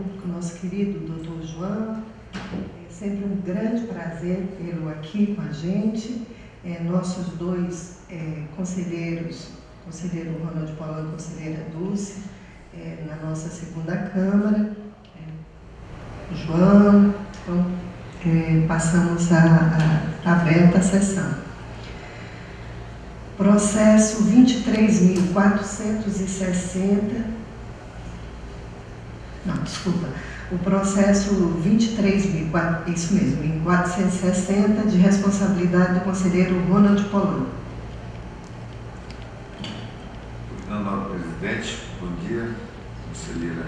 Público, nosso querido doutor João. É sempre um grande prazer tê-lo aqui com a gente. É, nossos dois é, conselheiros, conselheiro Ronald Paulão e conselheira Dulce, é, na nossa segunda Câmara. É, João, então, é, passamos a, a, aberta a sessão. Processo 23.460 não, desculpa. O processo 23, isso mesmo, em 460, de responsabilidade do conselheiro Ronald Polano. Obrigado, presidente. Bom dia, conselheira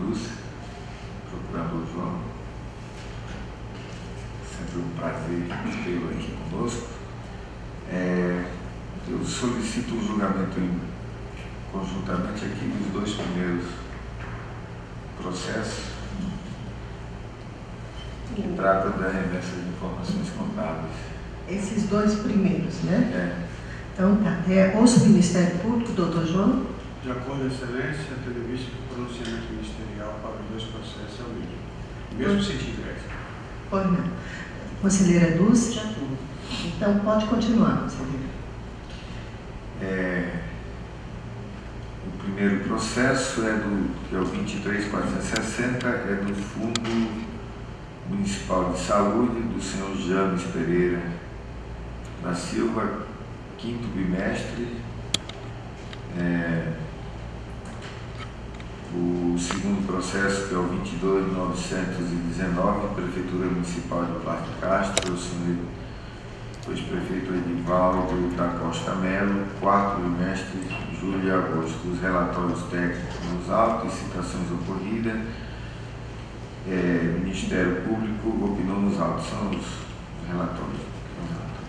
Lúcia, procurador João. Sempre um prazer tê-lo aqui conosco. É, eu solicito o julgamento em, conjuntamente aqui dos dois primeiros processo que trata da remessa de informações contábeis. Esses dois primeiros, né? É. Então tá. É, ouço o Ministério Público, doutor João. De acordo, Excelência, tendo visto que o pronunciamento ministerial para os dois processos é o mesmo. Mesmo sentido, é. Pois não. Conselheira Dulce? Então pode continuar, conselheira. É, o primeiro processo é do, que é o 23460, é do Fundo Municipal de Saúde, do senhor James Pereira da Silva, quinto bimestre. É, o segundo processo, que é o 22919, Prefeitura Municipal de Plarte Castro, o senhor ex-prefeito Edivaldo da Costa Melo, quarto bimestre, julho e agosto. Os relatórios técnicos nos autos e citações ocorridas. É, Ministério Público opinou nos autos. São os relatórios.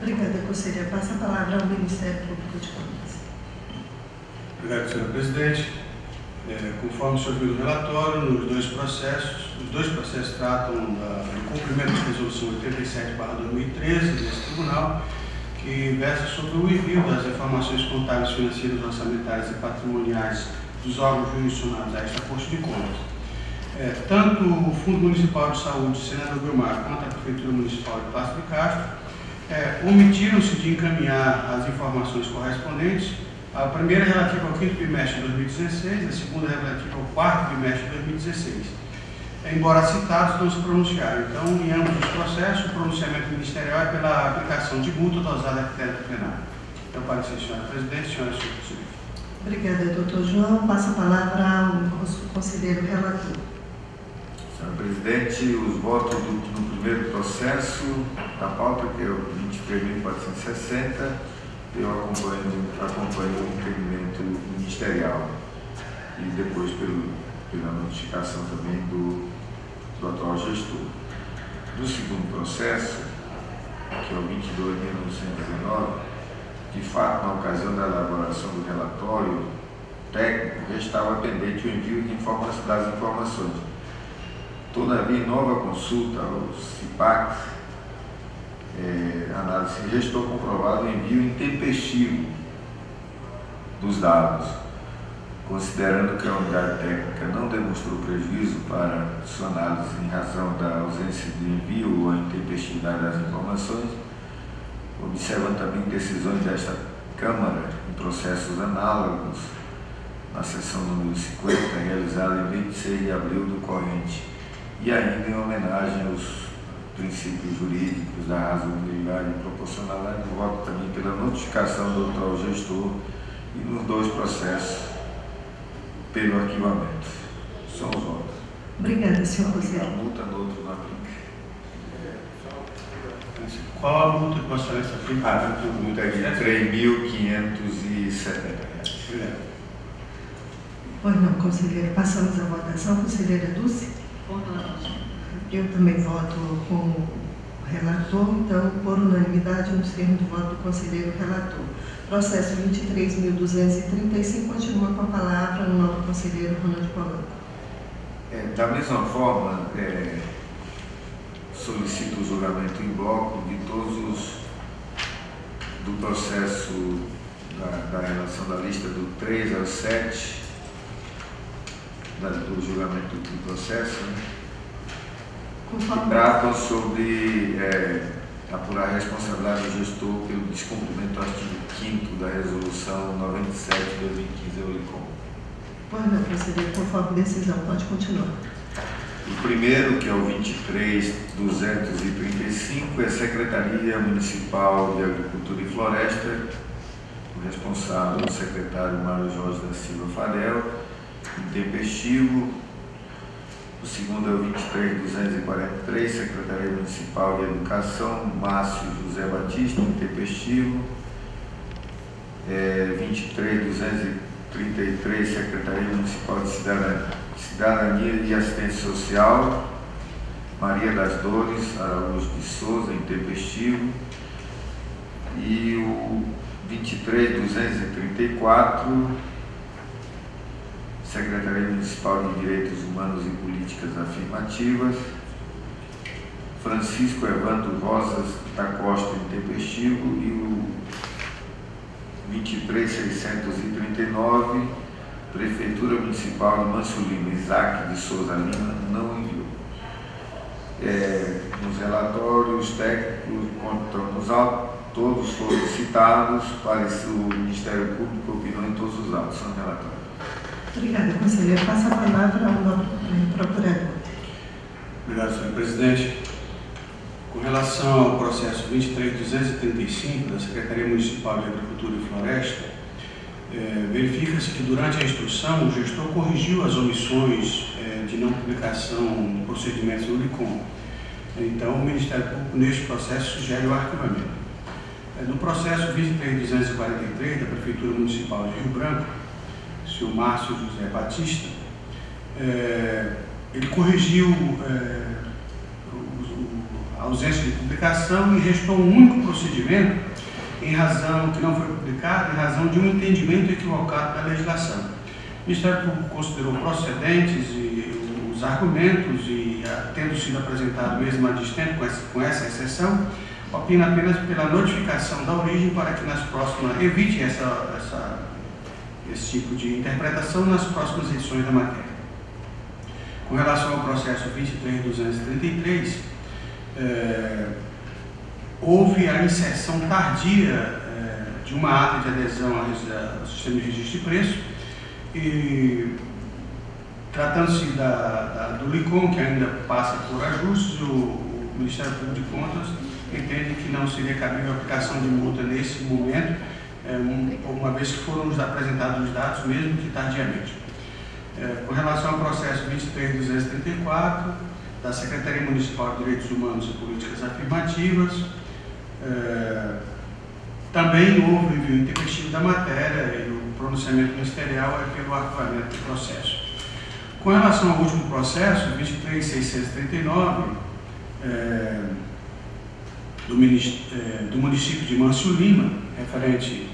Obrigada, conselheira. Passa a palavra ao Ministério Público de Contas. Obrigado, senhor presidente. É, conforme viu no relatório, nos dois processos, os dois processos tratam da, do cumprimento da resolução 87-2013 desse tribunal, que versa sobre o envio das informações contábeis, financeiras, orçamentárias e patrimoniais dos órgãos jurisdicionados a esta Corte de Contas. É, tanto o Fundo Municipal de Saúde, Senador Vilmar, quanto a Prefeitura Municipal de Passo de Castro é, omitiram-se de encaminhar as informações correspondentes a primeira é relativa ao quinto bimestre de 2016, a segunda é relativa ao quarto bimestre de 2016. Embora citados, não se pronunciaram. Então, em ambos os processos, o pronunciamento ministerial é pela aplicação de multa dosada a critério do plenário. Então, parecer, senhora presidente, senhora senhores. Obrigada, doutor João. Passa a palavra ao conselheiro relator. Senhor presidente, os votos do, no primeiro processo da pauta, que é o 23.460, eu acompanho, acompanho o requerimento ministerial e depois pelo, pela notificação também do, do atual gestor. No segundo processo, que é o 22.919, de fato, na ocasião da elaboração do relatório técnico, estava pendente o envio das informações. Todavia, nova consulta ao CIPAC, é, análise gestor comprovado o envio intempestivo dos dados, considerando que a unidade técnica não demonstrou prejuízo para sua análise em razão da ausência de envio ou intempestividade das informações, observando também decisões desta Câmara em processos análogos na sessão número 50, realizada em 26 de abril do corrente, e ainda em homenagem aos princípios jurídicos da razoabilidade e proporcionalidade, voto também pela notificação do atual gestor e nos dois processos pelo arquivamento. São os votos. Obrigada, senhor conselheiro. A multa no outro não aplica. Qual a multa que Vossa Excelência aplica? Ah, a multa é de R$ 3.570. Pois não, conselheiro. Passamos à votação. Conselheira Dulce? Eu também voto com o relator, então, por unanimidade, nos termos do voto do conselheiro relator. Processo 23.235 continua com a palavra o novo conselheiro Ronald Paulo. É, da mesma forma, é, solicito o julgamento em bloco de todos os do processo da, da relação da lista do 3 ao 7, do julgamento do processo, né? Que tratam sobre é, apurar a responsabilidade do gestor pelo descumprimento do artigo 5 da Resolução 97 de 2015 da Ulicom. pois não, conselheiro, conforme decisão, pode continuar. O primeiro, que é o 23235, é a Secretaria Municipal de Agricultura e Floresta, o responsável é o secretário Mário Jorge da Silva Farel, intempestivo. O segundo é o 23243, Secretaria Municipal de Educação, Márcio José Batista, intempestivo. É, 23233, Secretaria Municipal de Cidadania, Cidadania e Assistência Social, Maria das Dores, Araújo de Souza, intempestivo. E o 23234, Secretaria Municipal de Direitos Humanos e Políticas Afirmativas, Francisco Evandro Rosas da Costa, intempestivo, e o 23639, Prefeitura Municipal de Manso Isaac de Souza Lima, não enviou. É, nos relatórios técnicos, nos autos, todos foram citados, parece o Ministério Público opinou em todos os autos, são relatórios. Obrigada, conselheiro. Passa a palavra ao nobre procurador. Obrigado, senhor presidente. Com relação ao processo 23235 da Secretaria Municipal de Agricultura e Floresta, eh, verifica-se que durante a instrução o gestor corrigiu as omissões eh, de não publicação de procedimentos do LICOM. Então, o Ministério Público, neste processo, sugere o arquivamento. Eh, no processo 23243 da Prefeitura Municipal de Rio Branco, senhor Márcio José Batista, eh, ele corrigiu o- a ausência de publicação e restou um único procedimento em razão que não foi publicado, em razão de um entendimento equivocado da legislação. O Ministério Público considerou procedentes e os argumentos e, ah, tendo sido apresentado mesmo a com essa, com essa exceção, opina apenas pela notificação da origem para que nas próximas evite essa, essa, esse tipo de interpretação nas próximas edições da matéria. Com relação ao processo 23233, eh, houve a inserção tardia eh, de uma ata de adesão ao sistema de registro de preço e tratando-se do LICOM, que ainda passa por ajustes, o, o Ministério Público de Contas entende que não seria cabível a aplicação de multa nesse momento, uma vez que foram nos apresentados os dados, mesmo que tardiamente. Eh, com relação ao processo 23234, da Secretaria Municipal de Direitos Humanos e Políticas Afirmativas, eh, também houve envio intempestivo da matéria e o pronunciamento ministerial é pelo arquivamento do processo. Com relação ao último processo, 23639, eh, do, do município de Mâncio Lima, referente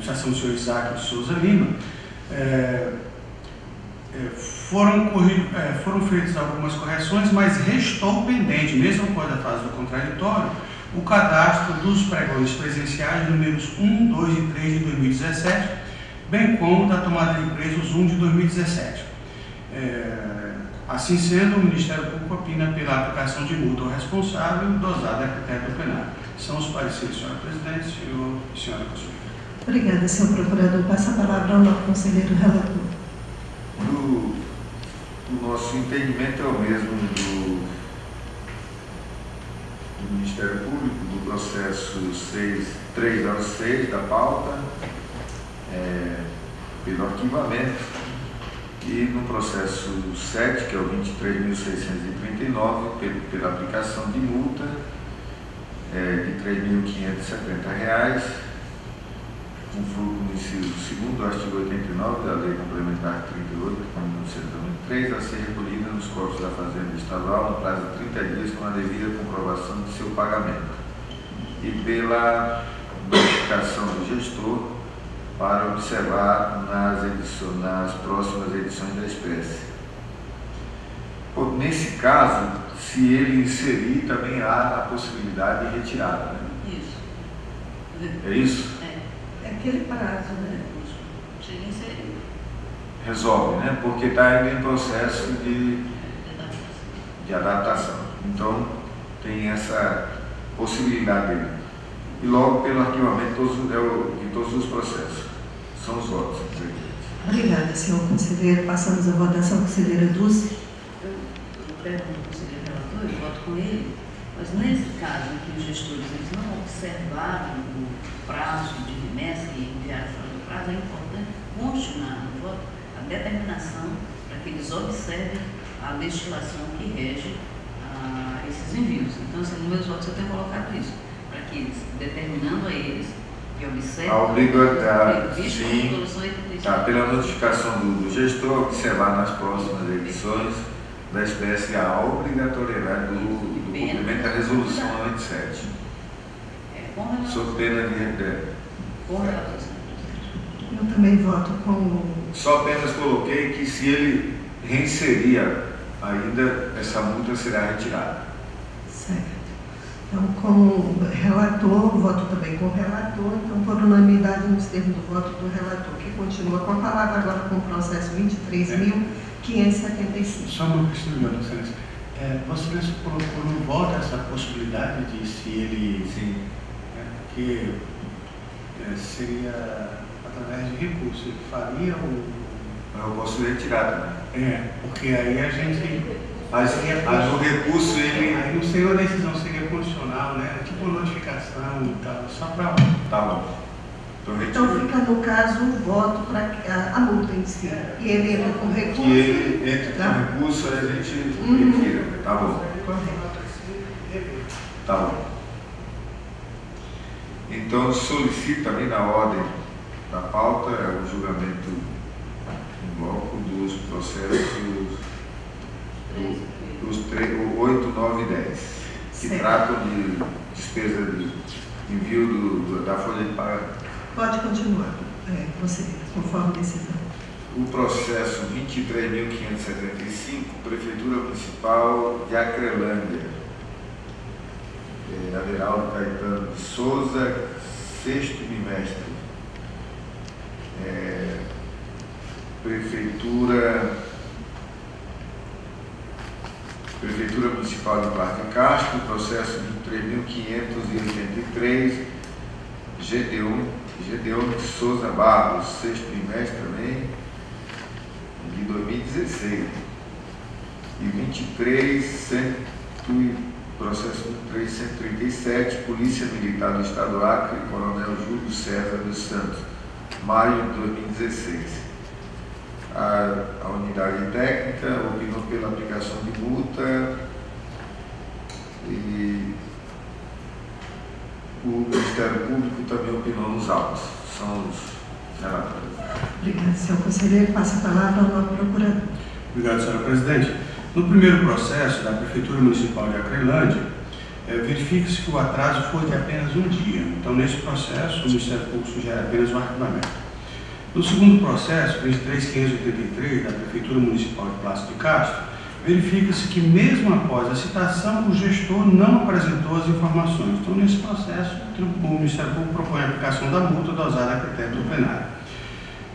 administração do senhor Isaac de Souza Lima, eh, eh, foram, eh, foram feitas algumas correções, mas restou pendente, mesmo após a fase do contraditório, o cadastro dos pregões presenciais números 1, 2 e 3 de 2017, bem como da tomada de preços 1 de 2017. Eh, Assim sendo, o Ministério Público opina pela aplicação de multa ao responsável, dosada a critério do plenário. São os pareceres, senhora presidente, senhor e senhora conselheira. Obrigada, senhor procurador. Passa a palavra ao nobre conselheiro relator. O, nosso entendimento é o mesmo do, do Ministério Público, do processo 6, 306 da pauta, é, pelo arquivamento, e no processo 7, que é o 23.639, pelo- pela aplicação de multa é, de R$ 3.570 fruto no inciso 2 do artigo 89 da Lei Complementar 38, de 1993, a ser recolhida nos corpos da Fazenda Estadual no prazo de 30 dias com a devida comprovação de seu pagamento. E pela notificação do gestor para observar nas, edições, nas próximas edições da espécie. Pô, Nesse caso, se ele inserir, também há a possibilidade de retirada. Né? Isso. É isso? É, É aquele prazo, né? chega a inserir. resolve, né? Porque está ainda em processo de, de adaptação. Então, tem essa possibilidade aí. E logo pelo arquivamento é de todos os processos. São os votos. Obrigada, senhor conselheiro. Passamos à votação, conselheira Dulce. Eu, eu pergunto ao conselheiro relator, eu voto com ele, mas nesse caso em que os gestores eles não observaram o prazo de remessa e enviaram fora do prazo, é importante continuar no voto a determinação para que eles observem a legislação que rege ah, esses envios. Então, assim, nos meus votos eu tenho colocado isso, para que eles, determinando a eles, que observem A obrigatoriedade, sim. resolução 85. Tá, pela notificação do, gestor, observar nas próximas edições da espécie a obrigatoriedade do cumprimento da resolução 97, É, sob pena de, senhor presidente. Eu também voto com o Só apenas coloquei que se ele reinseria ainda, essa multa será retirada. Certo. Então, como relator, voto também com o relator, então, por unanimidade nos termos do voto do relator, que continua com a palavra agora com o processo 23.575. Só uma questão, Senhora. É, Vossa Excelência colocou no voto essa possibilidade de se ele. Sim. É, porque é, seria através de recurso. Ele faria o. Eu posso retirar também. É, porque aí a gente. Mas, mas o recurso, ele. Aí não seria uma decisão, seria condicional, né? Tipo uma notificação e tal, só para. Tá bom. Então, fica no caso o voto para a, a multa em si. E ele entra com recurso. Que ele entre tá? com recurso, aí a gente Uhum. retira. Tá bom. Correto. Tá bom. Então, solicito também na ordem da pauta é o julgamento em bloco dos processos do- dos tre- o 8, 9 e 10, que Certo. tratam de despesa de envio do- do- da folha de pagamento. Pode continuar, é, conselheiro, conforme decisão. O processo 23.575, Prefeitura Municipal de Acrelândia. É, Aderaldo Caetano de Souza, sexto bimestre. É, Prefeitura. Prefeitura Municipal de Parque Castro, processo 23.583, GD1, GD1 de Souza Barros, sexto bimestre também, de 2016. E 23, cento, e- processo 2337, Polícia Militar do Estado do Acre, Coronel Júlio César dos Santos, maio de 2016. A, a unidade técnica opinou pela aplicação de multa e o Ministério Público também opinou nos autos. São os relatores. Obrigada, senhor conselheiro. Passa a palavra ao novo procurador. Obrigado, senhora presidente. No primeiro processo da Prefeitura Municipal de Acrelândia, eh, verifica-se que o atraso foi de apenas um dia. Então, nesse processo, o Ministério Público sugere apenas o arquivamento. No segundo processo, 23583, da Prefeitura Municipal de Plácido de Castro, verifica-se que, mesmo após a citação, o gestor não apresentou as informações. Então, nesse processo, o Ministério Público propõe a aplicação da multa dosada a critério do plenário.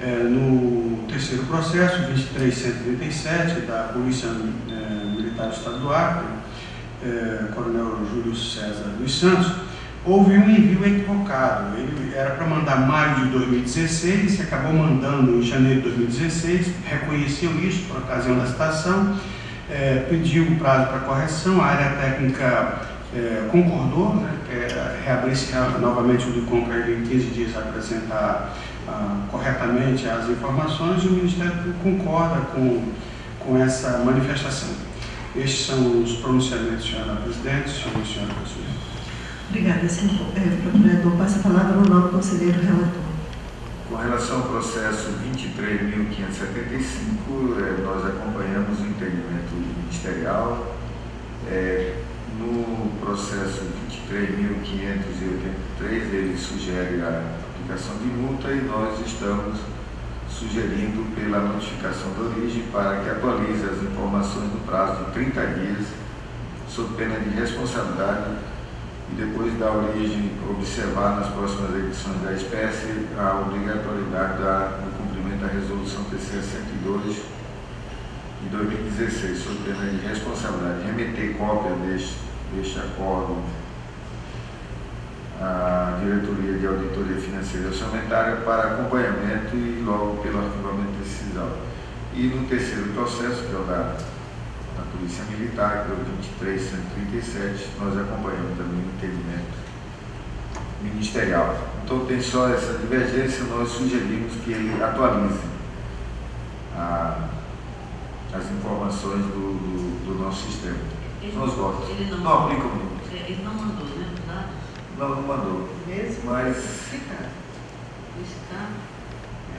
É, no terceiro processo, 23137, da Polícia é, Militar do Estado do Acre, é, Coronel Júlio César dos Santos, houve um envio equivocado. Ele era para mandar maio de 2016 e acabou mandando em janeiro de 2016, reconheceu isso por ocasião da citação, é, pediu um prazo para correção, a área técnica é, concordou, né, é, reabrisse novamente o DICOM para em 15 dias apresentar ah, corretamente as informações e o Ministério concorda com, com essa manifestação. Estes são os pronunciamentos, senhora presidente, senhor e senhora conselheira. Obrigada, senhor é, procurador. Passa a palavra ao novo conselheiro relator. Com relação ao processo 23.575, eh, nós acompanhamos o entendimento ministerial. Eh, no processo 23.583, ele sugere a aplicação de multa e nós estamos sugerindo pela notificação de origem para que atualize as informações no prazo de 30 dias, sob pena de responsabilidade depois da origem observar nas próximas edições da espécie a obrigatoriedade da, do cumprimento da Resolução TCE 102 de 2016, sob pena de responsabilidade de remeter cópia deste, deste acordo à Diretoria de Auditoria Financeira e Orçamentária para acompanhamento e logo pelo arquivamento decisão. E no terceiro processo, que é o da Polícia Militar, que é o 23137, nós acompanhamos também o entendimento ministerial. Então tem só essa divergência, nós sugerimos que ele atualize a, as informações do, do, do nosso sistema. Ele, São os votos. ele não, Não aplicam muito. Ele não mandou, né? os dados? Não, não mandou. Mesmo Mas-. Foi citado?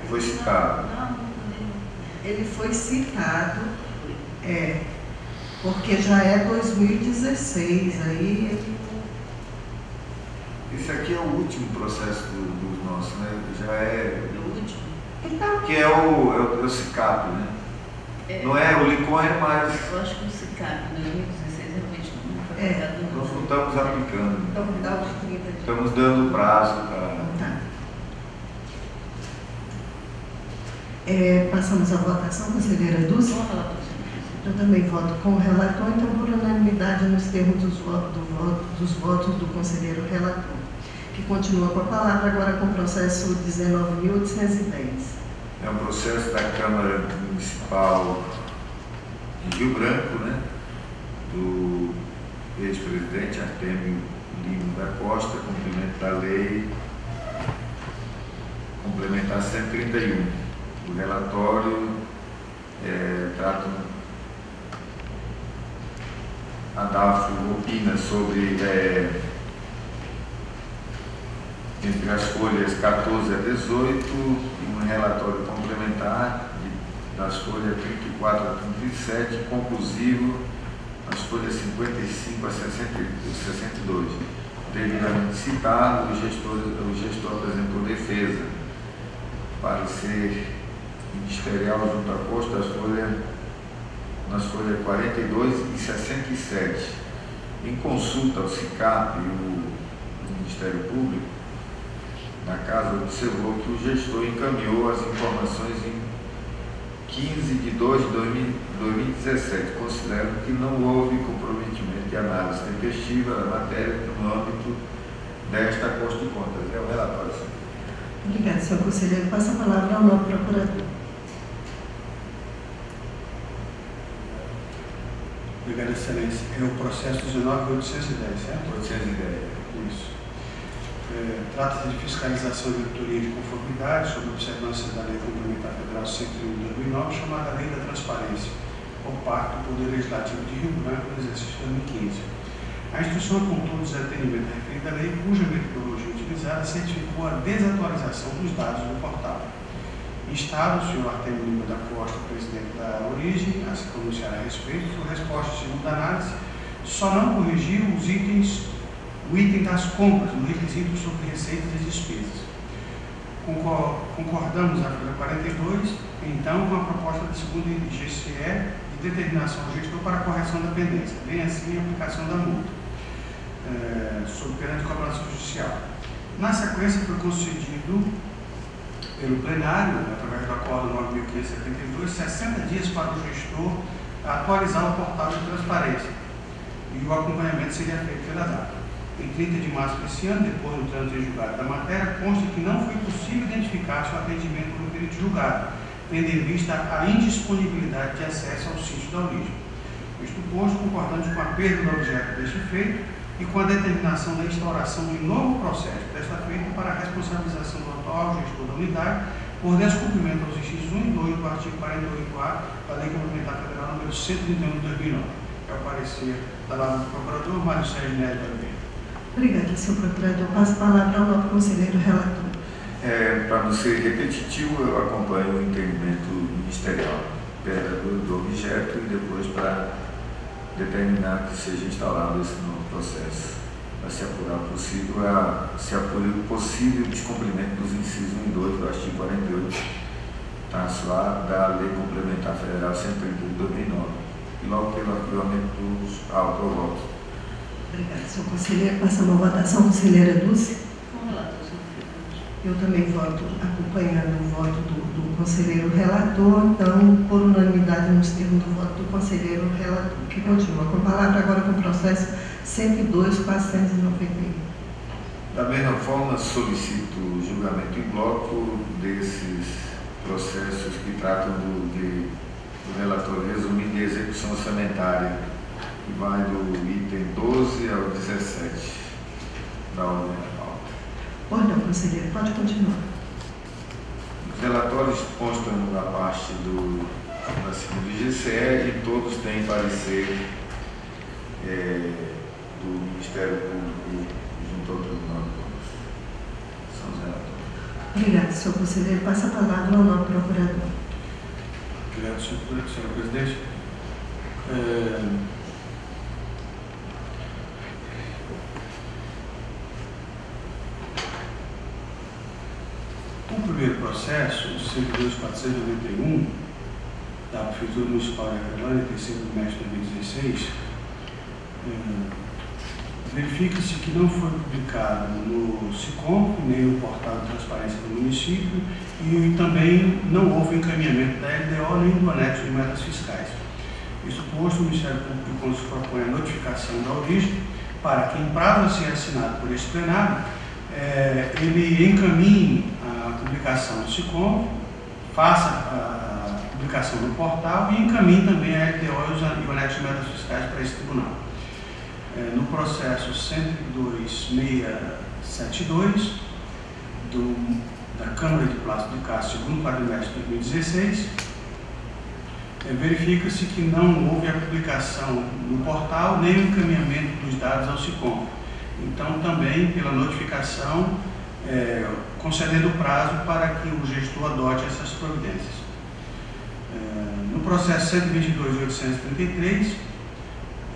Foi citado. Não, não, não. Ele foi citado, é, porque já é 2016, aí ele Esse aqui é o último processo do, dos nossos, né? Já é. Foi o último. Então, Que é o, é o, é o CICAP, né? É, Não é o Licon, é mais. Eu acho que o CICAP em 2016 realmente não foi É. Nós não estamos aplicando. então dá os 30 dias. Estamos dando prazo para. Tá. É, passamos à votação, conselheira Dulce. Vamos falar Eu também voto com o relator, então por unanimidade nos termos dos votos, do voto- dos votos do conselheiro relator, que continua com a palavra agora com o processo 19.810. É um processo da Câmara Municipal de Rio Branco, né? Do ex-presidente Artemio Lima da Costa, cumprimento da lei complementar 131. O relatório é, trata a DAFO opina sobre é, entre as folhas 14 a 18 e um relatório complementar das folhas 34 a 37, conclusivo as folhas 55 a 60 e 62. Devidamente citado, o gestor, o gestor apresentou defesa. Parecer ministerial junto à Costa, as folhas nas folhas 42 e 67. Em consulta ao CICAP e o Ministério Público, na casa observou que o gestor encaminhou as informações em 15 de 2 de 2000 2017, considerando que não houve comprometimento de análise tempestiva da matéria no âmbito desta Costa de Contas. É o relatório, senhor. Obrigada, senhor conselheiro. Passa a palavra ao novo procurador. Obrigado, Excelência. É o processo 19.810, certo? 810. Isso. É, Trata-se de fiscalização de auditoria de conformidade sobre observância da Lei Complementar Federal 101 de 2009, chamada Lei da Transparência, por parte do Poder Legislativo de Rio Branco no exercício 2015. A instituição apontou o desatendimento referente à lei, cuja metodologia utilizada certificou a desatualização dos dados do portal. Estado, o senhor Artemio Lima da Costa, presidente da Origem, a se pronunciar a respeito, sua resposta, segundo análise, só não corrigiu os itens, o item das compras no requisito sobre receitas e despesas. Concor- Concordamos a folha 42, então, com a proposta da segunda IGCE de determinação gestor para correção da pendência, bem assim a aplicação da multa, eh, sob pena de cobrança judicial. Na sequência, foi concedido pelo plenário, através do acordo 9.572, 60 dias para o gestor atualizar o portal de transparência e o acompanhamento seria feito pela data. Em 30 de março desse ano, depois do trânsito em julgado da matéria, consta que não foi possível identificar seu atendimento no perito julgado, tendo em vista a indisponibilidade de acesso ao sítio da origem. Isto posto, concordamos com a perda do objeto deste feito e com a determinação da instauração de novo processo, desta feita para a responsabilização do atual gestor da unidade por descumprimento aos incisos 1 e 2 do artigo 48A da Lei Complementar Federal número 131 de 2009. É o parecer da palavra do procurador Mário Sérgio Neto Oliveira. Obrigada, senhor procurador. Passo a palavra ao novo conselheiro relator. É, para não ser repetitivo, eu acompanho o entendimento ministerial do, do objeto e depois para determinar que seja instaurado esse novo processo. Para se apurar possível, a, se apure o possível descumprimento dos incisos 1 e 2 do artigo 48, traço A, da Lei Complementar Federal 130 de 2009. E logo pelo arquivamento dos voto. Obrigada, senhor conselheiro. Passamos à votação, conselheira Dulce. Com o relator, senhor Fernandes. Eu também voto acompanhando o voto do, do conselheiro relator, então, por unanimidade, nos termos do voto do conselheiro relator, que continua com a palavra agora com o processo 102, 491. Da mesma forma, solicito o julgamento em bloco desses processos que tratam do, de, do relator resumido de execução orçamentária, que vai do item 12 ao 17 da ordem da pauta. Não, conselheiro, pode continuar. Os relatórios constam da parte do, da segunda GCE e todos têm parecer é, do Ministério Público junto ao Tribunal de Contas. São os relatores. Obrigada, senhor conselheiro. Passa a palavra ao novo procurador. Obrigado, senhor, presidente. É, O primeiro processo, o 52491, da Prefeitura Municipal de Acrelândia, terceiro trimestre de 2016, é, verifica-se que não foi publicado no SICOM, nem no portal de transparência do município, e também não houve encaminhamento da LDO nem do anexo de metas fiscais. Isso posto, o Ministério Público se propõe a notificação da origem para que, em prazo a ser assinado por esse plenário, é, ele encaminhe a publicação do SICOM, faça a publicação no portal e encaminhe também a LDO e o anexo de metas fiscais para esse tribunal. É, no processo 102672 do, da Câmara de Plástico do Cássio, segundo quadrimestre de 2016, é, verifica-se que não houve a publicação no portal nem o encaminhamento dos dados ao SICOM. Então, também pela notificação, é, concedendo prazo para que o gestor adote essas providências. No processo 122.833,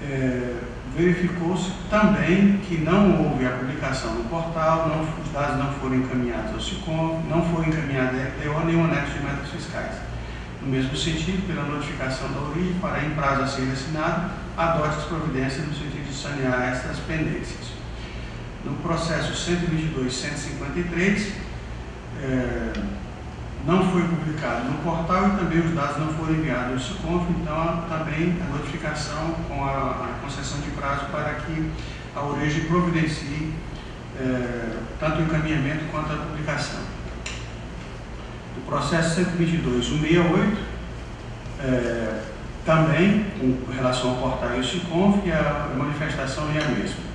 é, verificou-se também que não houve a publicação no portal, não, os dados não foram encaminhados ao SICOM, não foi encaminhado a RTO nem o anexo de metas fiscais. No mesmo sentido, pela notificação da origem, para em prazo a ser assinado, adote as providências no sentido de sanear essas pendências. No processo 122.153, é, não foi publicado no portal e também os dados não foram enviados ao SICONF, então também a notificação com a, a, concessão de prazo para que a origem providencie é, tanto o encaminhamento quanto a publicação. O processo 122.168, é, também com relação ao portal e ao SICONF, e a manifestação é a mesma.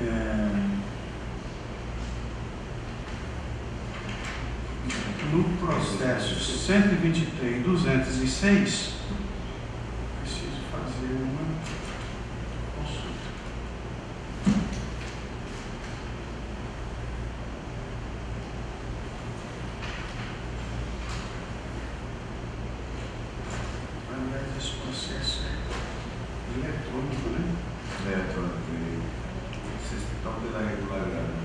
É, no processo 123, 206, preciso fazer uma consulta. Aliás, esse processo é eletrônico, né? Eletrônico. Vocês estão pela regularidade.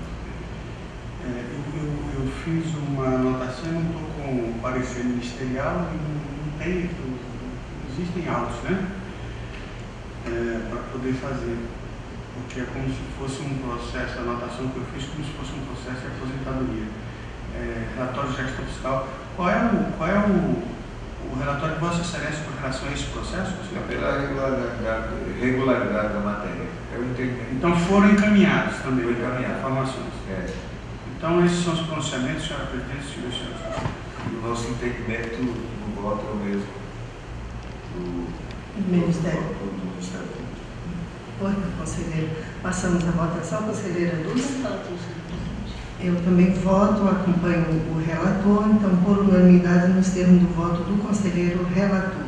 É, eu, eu, eu fiz uma anotação, eu não estou com o parecer ministerial, não, não tem, existem autos, né? É, para poder fazer. Porque é como se fosse um processo, a anotação que eu fiz, como se fosse um processo de aposentadoria. É, relatório de gestão fiscal. Qual é o, qual é o, o relatório de Vossa Excelência com relação a esse processo? É pela regularidade, regularidade da matéria. Eu entendo. Então foram encaminhados também encaminhado. informações. É, Então esses são os pronunciamentos, senhora presidente, senhor e senhores. E o nosso entendimento no voto é o mesmo. Do, Ministério. Do, do Ministério Público. Não, conselheiro. Passamos à votação, conselheira presidente. Eu também voto, acompanho o relator, então, por unanimidade, nos termos do voto do conselheiro relator.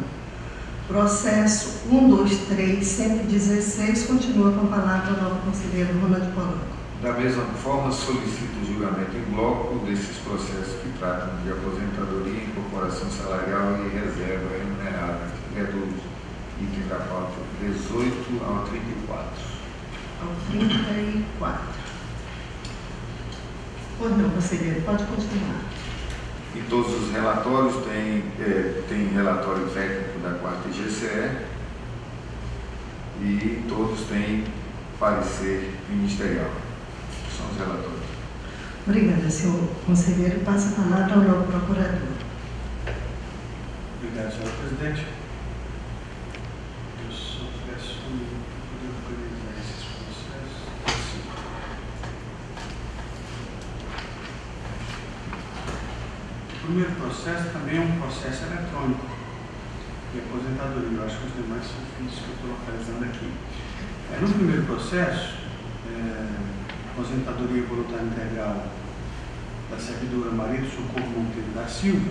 Processo 123-116, continua com a palavra o novo conselheiro Ronald Polanco. Da mesma forma, solicito o julgamento em bloco desses processos que tratam de aposentadoria, incorporação salarial e reserva remunerada, que é do item da pauta 18 ao 34. Ao 34. Pois não, conselheiro, pode continuar. E todos os relatórios têm, é, tem relatório técnico da quarta IGCE e todos têm parecer ministerial. São os relatórios. Obrigada, senhor conselheiro. Passa a palavra ao novo procurador. Obrigado, senhora presidente. Eu só peço poder organizar esses processos. Assim. O primeiro processo também é um processo eletrônico de aposentadoria. Eu acho que os demais são filhos que eu estou localizando aqui. É, no primeiro processo, é, aposentadoria voluntária integral da servidora Maria do Socorro Monteiro da Silva,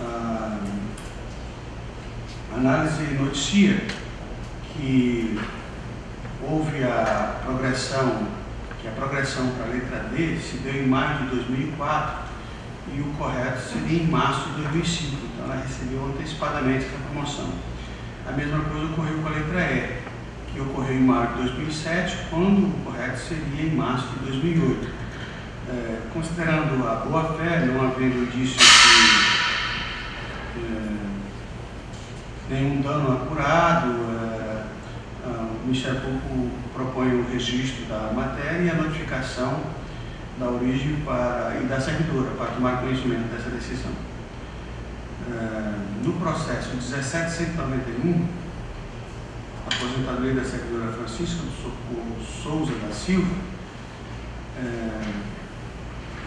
a análise noticia que houve a progressão, que a progressão para a letra D se deu em maio de 2004 e o correto seria em março de 2005, então ela recebeu antecipadamente essa promoção. A mesma coisa ocorreu com a letra E, que ocorreu em maio de 2007, quando o correto seria em março de 2008. É, considerando a boa-fé, não havendo indício de é, nenhum dano apurado, é, o Ministério Público propõe o registro da matéria e a notificação da origem para, e da servidora para tomar conhecimento dessa decisão. É, no processo 1791, a aposentadoria da servidora Francisca do Socorro Souza da Silva, é,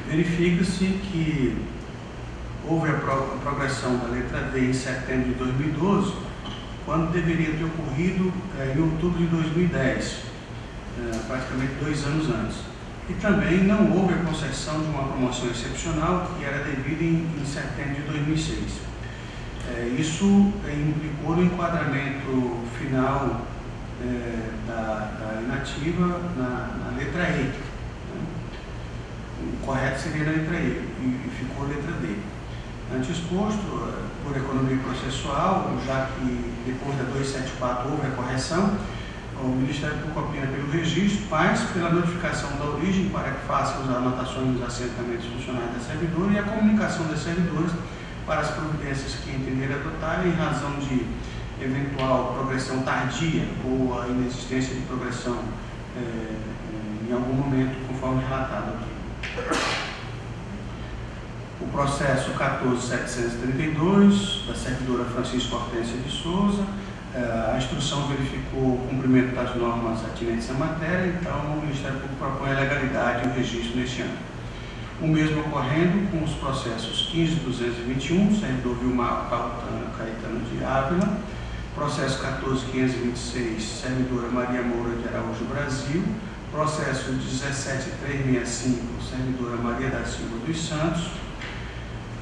verifica-se que houve a, pro, a, progressão da letra D em setembro de 2012, quando deveria ter ocorrido é, em outubro de 2010, é, praticamente dois anos antes. E também não houve a concessão de uma promoção excepcional que era devida em, em setembro de 2006. É, isso implicou no enquadramento final é, da, da, inativa na, na letra E. Né? O correto seria na letra E e, ficou a letra D. Antes exposto, por economia processual, já que depois da 274 houve a correção, o Ministério Público opina pelo registro, mas pela notificação da origem para que faça as anotações dos assentamentos funcionais da servidora e a comunicação das servidoras para as providências que entenderem adotar em razão de eventual progressão tardia ou a inexistência de progressão é, em algum momento, conforme relatado aqui. O processo 14732, da servidora Francisco Hortência de Souza, é, a instrução verificou o cumprimento das normas atinentes à matéria, então o Ministério Público propõe a legalidade e o registro neste ano. O mesmo ocorrendo com os processos 15.221, servidor Vilmar Caetano de Ávila, processo 14.526, servidora Maria Moura de Araújo Brasil, processo 17.365, servidora Maria da Silva dos Santos,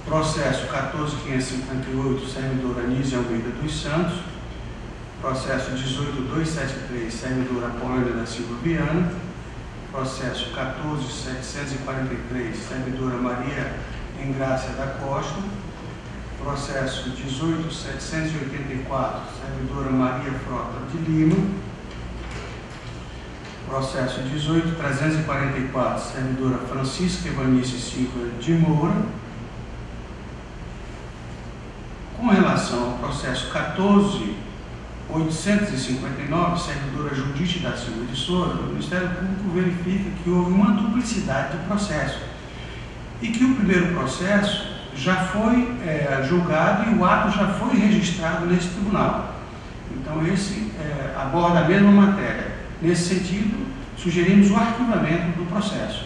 processo 14.558, servidora Anísia Almeida dos Santos, processo 18273, servidora Apolônia da Silva Viana, processo 14743, servidora Maria Engrácia da Costa, processo 18784, servidora Maria Frota de Lima, processo 18344, servidora Francisca Evanice Silva de Moura, com relação ao processo 14 859, servidora Judite da Silva de Souza, o Ministério Público verifica que houve uma duplicidade de processo e que o primeiro processo já foi é, julgado e o ato já foi registrado nesse tribunal. Então, esse é, aborda a mesma matéria. Nesse sentido, sugerimos o arquivamento do processo.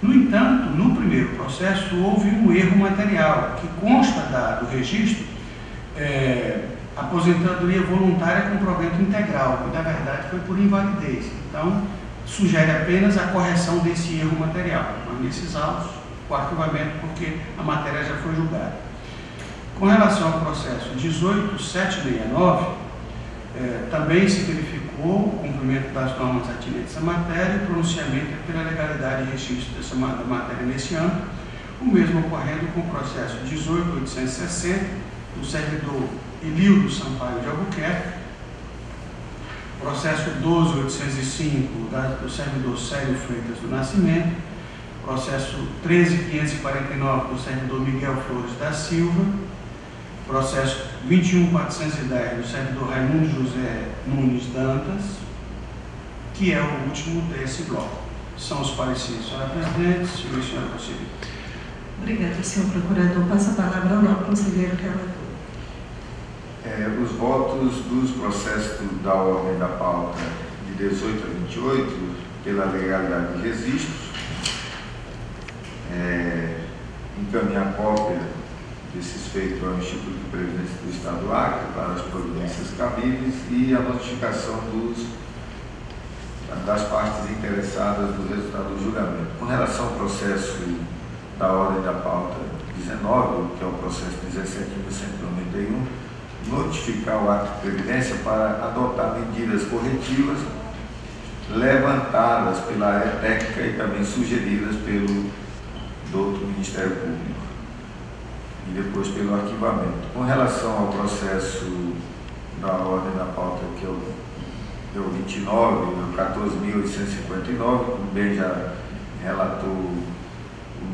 No entanto, no primeiro processo, houve um erro material que consta da, do registro. É, aposentadoria voluntária com provento integral, que na verdade foi por invalidez. Então, sugere apenas a correção desse erro material, mas nesses autos, o arquivamento, porque a matéria já foi julgada. Com relação ao processo 18769, eh, também se verificou o cumprimento das normas atinentes à matéria e pronunciamento pela legalidade e registro dessa matéria nesse ano, o mesmo ocorrendo com o processo 18860, do servidor Emildo Sampaio de Albuquerque, processo 12805 do servidor Célio Freitas do Nascimento, processo 13549 do servidor Miguel Flores da Silva, processo 21410 do servidor Raimundo José Nunes Dantas, que é o último desse bloco. São os parecidos. Senhora Presidente, senhor e senhora conselheira. Obrigada, senhor procurador. Passa a palavra ao novo conselheiro relator. É, os votos dos processos da ordem da pauta de 18 a 28, pela legalidade de registros, é, encaminhar cópia desses feitos ao Instituto de Previdência do Estado do Acre para as providências cabíveis e a notificação dos, das partes interessadas do resultado do julgamento. Com relação ao processo da ordem da pauta 19, que é o processo 17.191, notificar o ato de previdência para adotar medidas corretivas levantadas pela área técnica e também sugeridas pelo doutor Ministério Público e depois pelo arquivamento. Com relação ao processo da ordem da pauta, que é o 29, o 14.859, como bem já relatou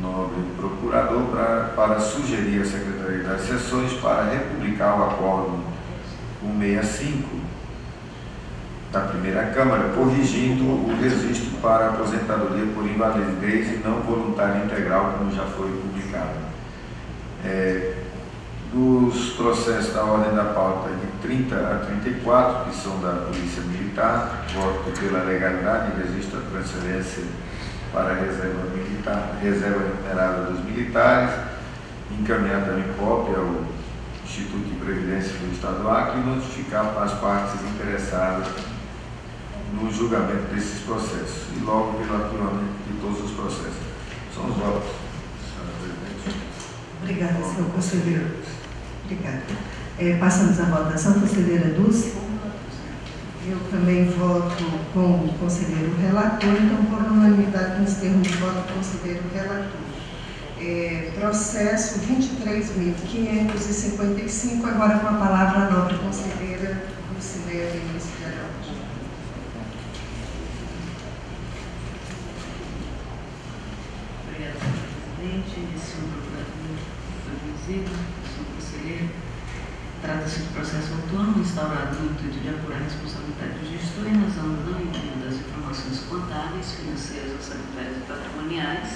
nobre procurador, pra, para sugerir à Secretaria das Sessões para republicar o acordo 165 da primeira Câmara, corrigindo o registro para aposentadoria por invalidez e não voluntária integral, como já foi publicado. É, dos processos da ordem da pauta de 30 a 34, que são da Polícia Militar, voto pela legalidade e registro a transferência para a reserva militar, reserva remunerada dos militares, encaminhar também cópia ao Instituto de Previdência do Estado do Acre e notificar as partes interessadas no julgamento desses processos e logo pelo arquivamento de todos os processos. São os votos, senhora presidente. Obrigada, senhor conselheiro. Obrigada. É, passamos à votação, conselheira Dulce. Eu também voto com o conselheiro relator, então, por unanimidade, nos termos de voto do conselheiro relator. É, processo 23.555, agora com a palavra a nobre conselheira Lucilene Início de Araújo. Obrigada, presidente, procurador, senhor visível, senhor conselheiro. Trata-se de processo autônomo instaurado no intuito de apurar a responsabilidade do gestor em razão do não envio das informações contábeis, financeiras, orçamentárias e patrimoniais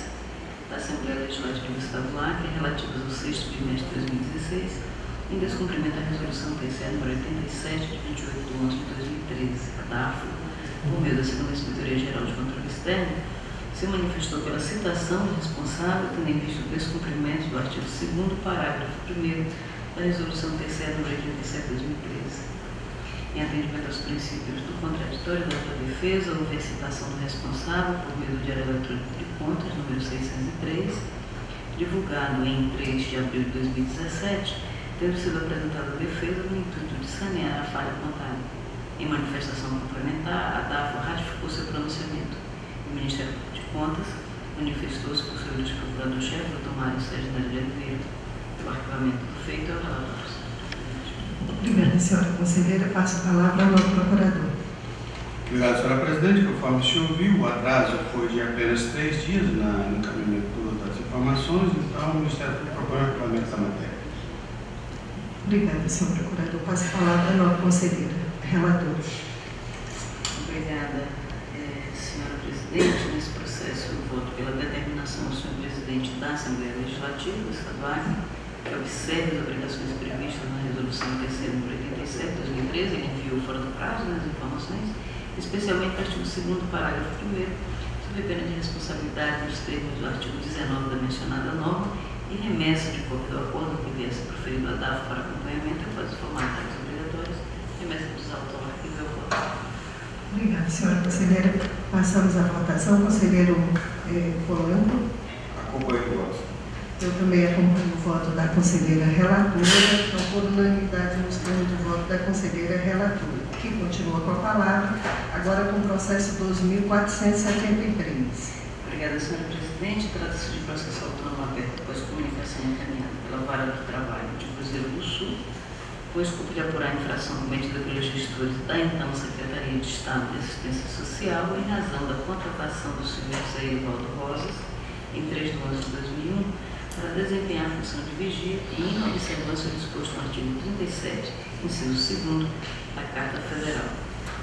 da Assembleia Legislativa do Estado do Acre relativas ao sexto trimestre de 2016, em descumprimento da resolução TCE número 87 de 28 de 11 de 2013, a DAFO, por meio da segunda Inspetoria Geral de Controle Externo, se manifestou pela citação do responsável, tendo em vista o descumprimento do artigo 2 parágrafo 1 da Resolução TCE número 87 de 2013. Em atendimento aos princípios do contraditório da autodefesa, houve a citação do responsável por meio do Diário Eletrônico de Contas, número 603, divulgado em 3 de abril de 2017, tendo sido apresentada a defesa no intuito de sanear a falha contábil. Em manifestação complementar, a DAFO ratificou seu pronunciamento. O Ministério de Contas manifestou-se por seu procurador-chefe, Dr. Mário Sérgio de Oliveira, arquivamento feito. Obrigada, senhora conselheira. Passo a palavra ao novo procurador. Obrigado, senhora presidente. Conforme o senhor viu, o atraso foi de apenas três dias na, no encaminhamento das informações, então o Ministério Público propõe o arquivamento da matéria. Obrigada, senhor procurador. Passo a palavra ao novo conselheira. Relator. Obrigada, eh, senhora presidente. Nesse processo, eu voto pela determinação do senhor presidente da Assembleia Legislativa do Acre, que observe as obrigações previstas na Resolução TC número 87 de 2013, ele enviou fora do prazo nas informações, especialmente o artigo 2 parágrafo 1 sob pena de responsabilidade nos termos do artigo 19 da mencionada norma e remessa de cópia do acordo que viesse proferido a DAF para acompanhamento após os formatários obrigatórios, remessa dos ao arquivo e ao voto. Obrigada, senhora conselheira. Passamos à votação. Conselheiro eh, Polanco. Acompanhe o voto. Eu também acompanho o voto da conselheira relatora, então, por unanimidade, nos termos do voto da conselheira relatora, que continua com a palavra, agora com o processo 2473. Obrigada, senhora presidente. Trata-se de processo autônomo aberto após comunicação encaminhada pela Vara do Trabalho de Cruzeiro do Sul, com o escopo de apurar a infração cometida pelos gestores da então Secretaria de Estado de Assistência Social em razão da contratação do senhor José Evaldo Rosas, em 3 de março de 2001, para desempenhar a função de vigia e em observância ao disposto no artigo 37, inciso 2 da Carta Federal.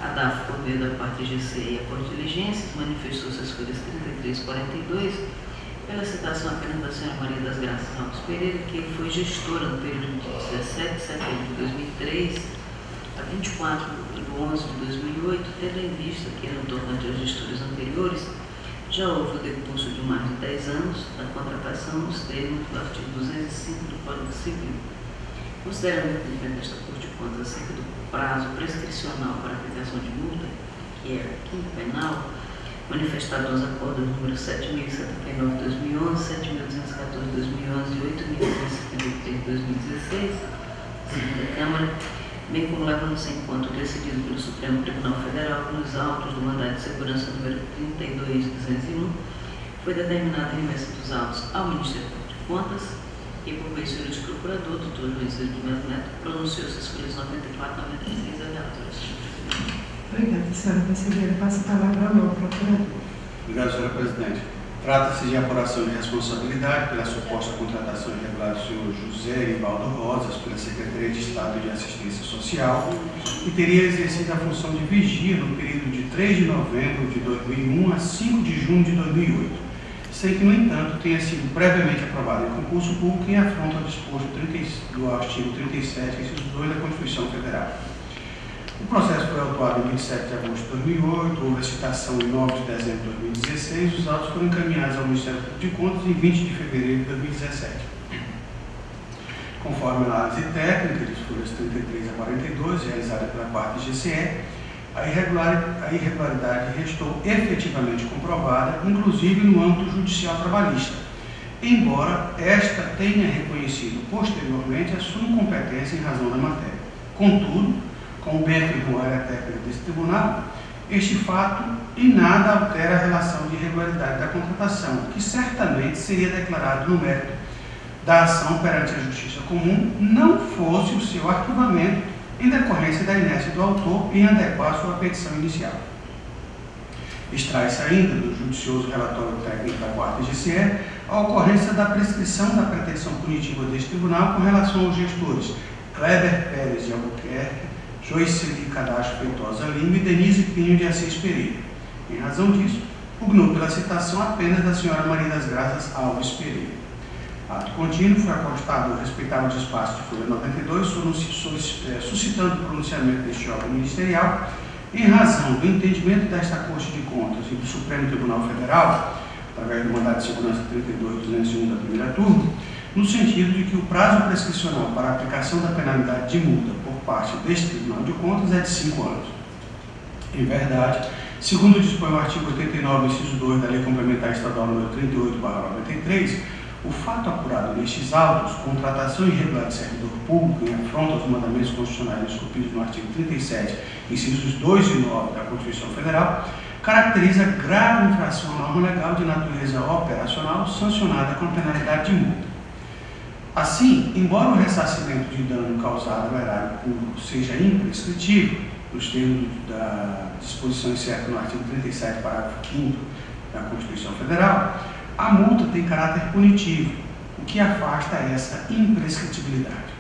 A DAF, por meio da parte GC e a Corte de Diligências, manifestou suas folhas 33 e 42 pela citação apenas da senhora Maria das Graças Ramos Pereira, que foi gestora no período de 17 de setembro de 2003 a 24 de 11 de 2008, tendo em vista que, no tocante aos gestores anteriores, já houve o decurso de mais de 10 anos da contratação nos termos do artigo 205 do Código Civil. Considerando o entendimento desta Corte de Contas acerca do prazo prescricional para aplicação de multa, que é aqui penal, manifestado nos acordos número 7.079 de 2011, 7.214 de 2011 e 8.273 de 2016, segunda Câmara, bem como levando-se em conta o decidido pelo Supremo Tribunal Federal nos autos do Mandado de Segurança número 32 de 201, foi determinada a remessa dos autos ao Ministério de Contas e por meio do senhor procurador, doutor Luiz Edmildo Neto, pronunciou-se as folhas 94 e 96 aleatórias. Obrigada, senhora conselheira. Passa a palavra ao procurador. Obrigado, senhora presidente. Trata-se de apuração de responsabilidade pela suposta contratação irregular do senhor José Ivaldo Rosas pela Secretaria de Estado de Assistência Social, que teria exercido a função de vigia no período de 3 de novembro de 2001 a 5 de junho de 2008 sem que, no entanto, tenha sido previamente aprovado em concurso público em afronta ao disposto do artigo 37, inciso 2 da Constituição Federal. O processo foi autuado em 27 de agosto de 2008, houve a citação em 9 de dezembro de 2016, os autos foram encaminhados ao Ministério Público de Contas em 20 de fevereiro de 2017. Conforme a análise técnica de folhas 33 a 42, realizada pela parte GCE, a irregularidade restou efetivamente comprovada, inclusive no âmbito judicial trabalhista, embora esta tenha reconhecido posteriormente a sua incompetência em razão da matéria. Contudo, como bem afirmou a área técnica desse tribunal, este fato em nada altera a relação de irregularidade da contratação, que certamente seria declarado no mérito da ação perante a Justiça Comum, não fosse o seu arquivamento em decorrência da inércia do autor em adequar sua petição inicial. Extrai-se ainda do judicioso relatório técnico da quarta GCE a ocorrência da prescrição da pretensão punitiva deste tribunal com relação aos gestores Kleber Pérez de Albuquerque, Joiceli Cadastro Feitosa Lima e Denise Pinho de Assis Pereira. Em razão disso, pugnou pela citação apenas da senhora Maria das Graças Alves Pereira. Ato contínuo foi acostado ao respeitável espaço de folha 92, eh, suscitando o pronunciamento deste órgão ministerial, em razão do entendimento desta Corte de Contas e do Supremo Tribunal Federal, através do mandado de segurança 32.201 da primeira turma, no sentido de que o prazo prescricional para a aplicação da penalidade de multa parte deste Tribunal de Contas é de cinco anos. Em verdade, segundo dispõe o artigo 89, inciso 2 da Lei Complementar Estadual número 38, 93, o fato apurado nestes autos, contratação irregular de servidor público em afronta aos mandamentos constitucionais esculpidos no artigo 37, incisos 2 e 9 da Constituição Federal, caracteriza grave infração à norma legal de natureza operacional sancionada com penalidade de multa. Assim, embora o ressarcimento de dano causado ao erário público seja imprescritível, nos termos da disposição certa no artigo 37, parágrafo 5 da Constituição Federal, a multa tem caráter punitivo, o que afasta essa imprescritibilidade.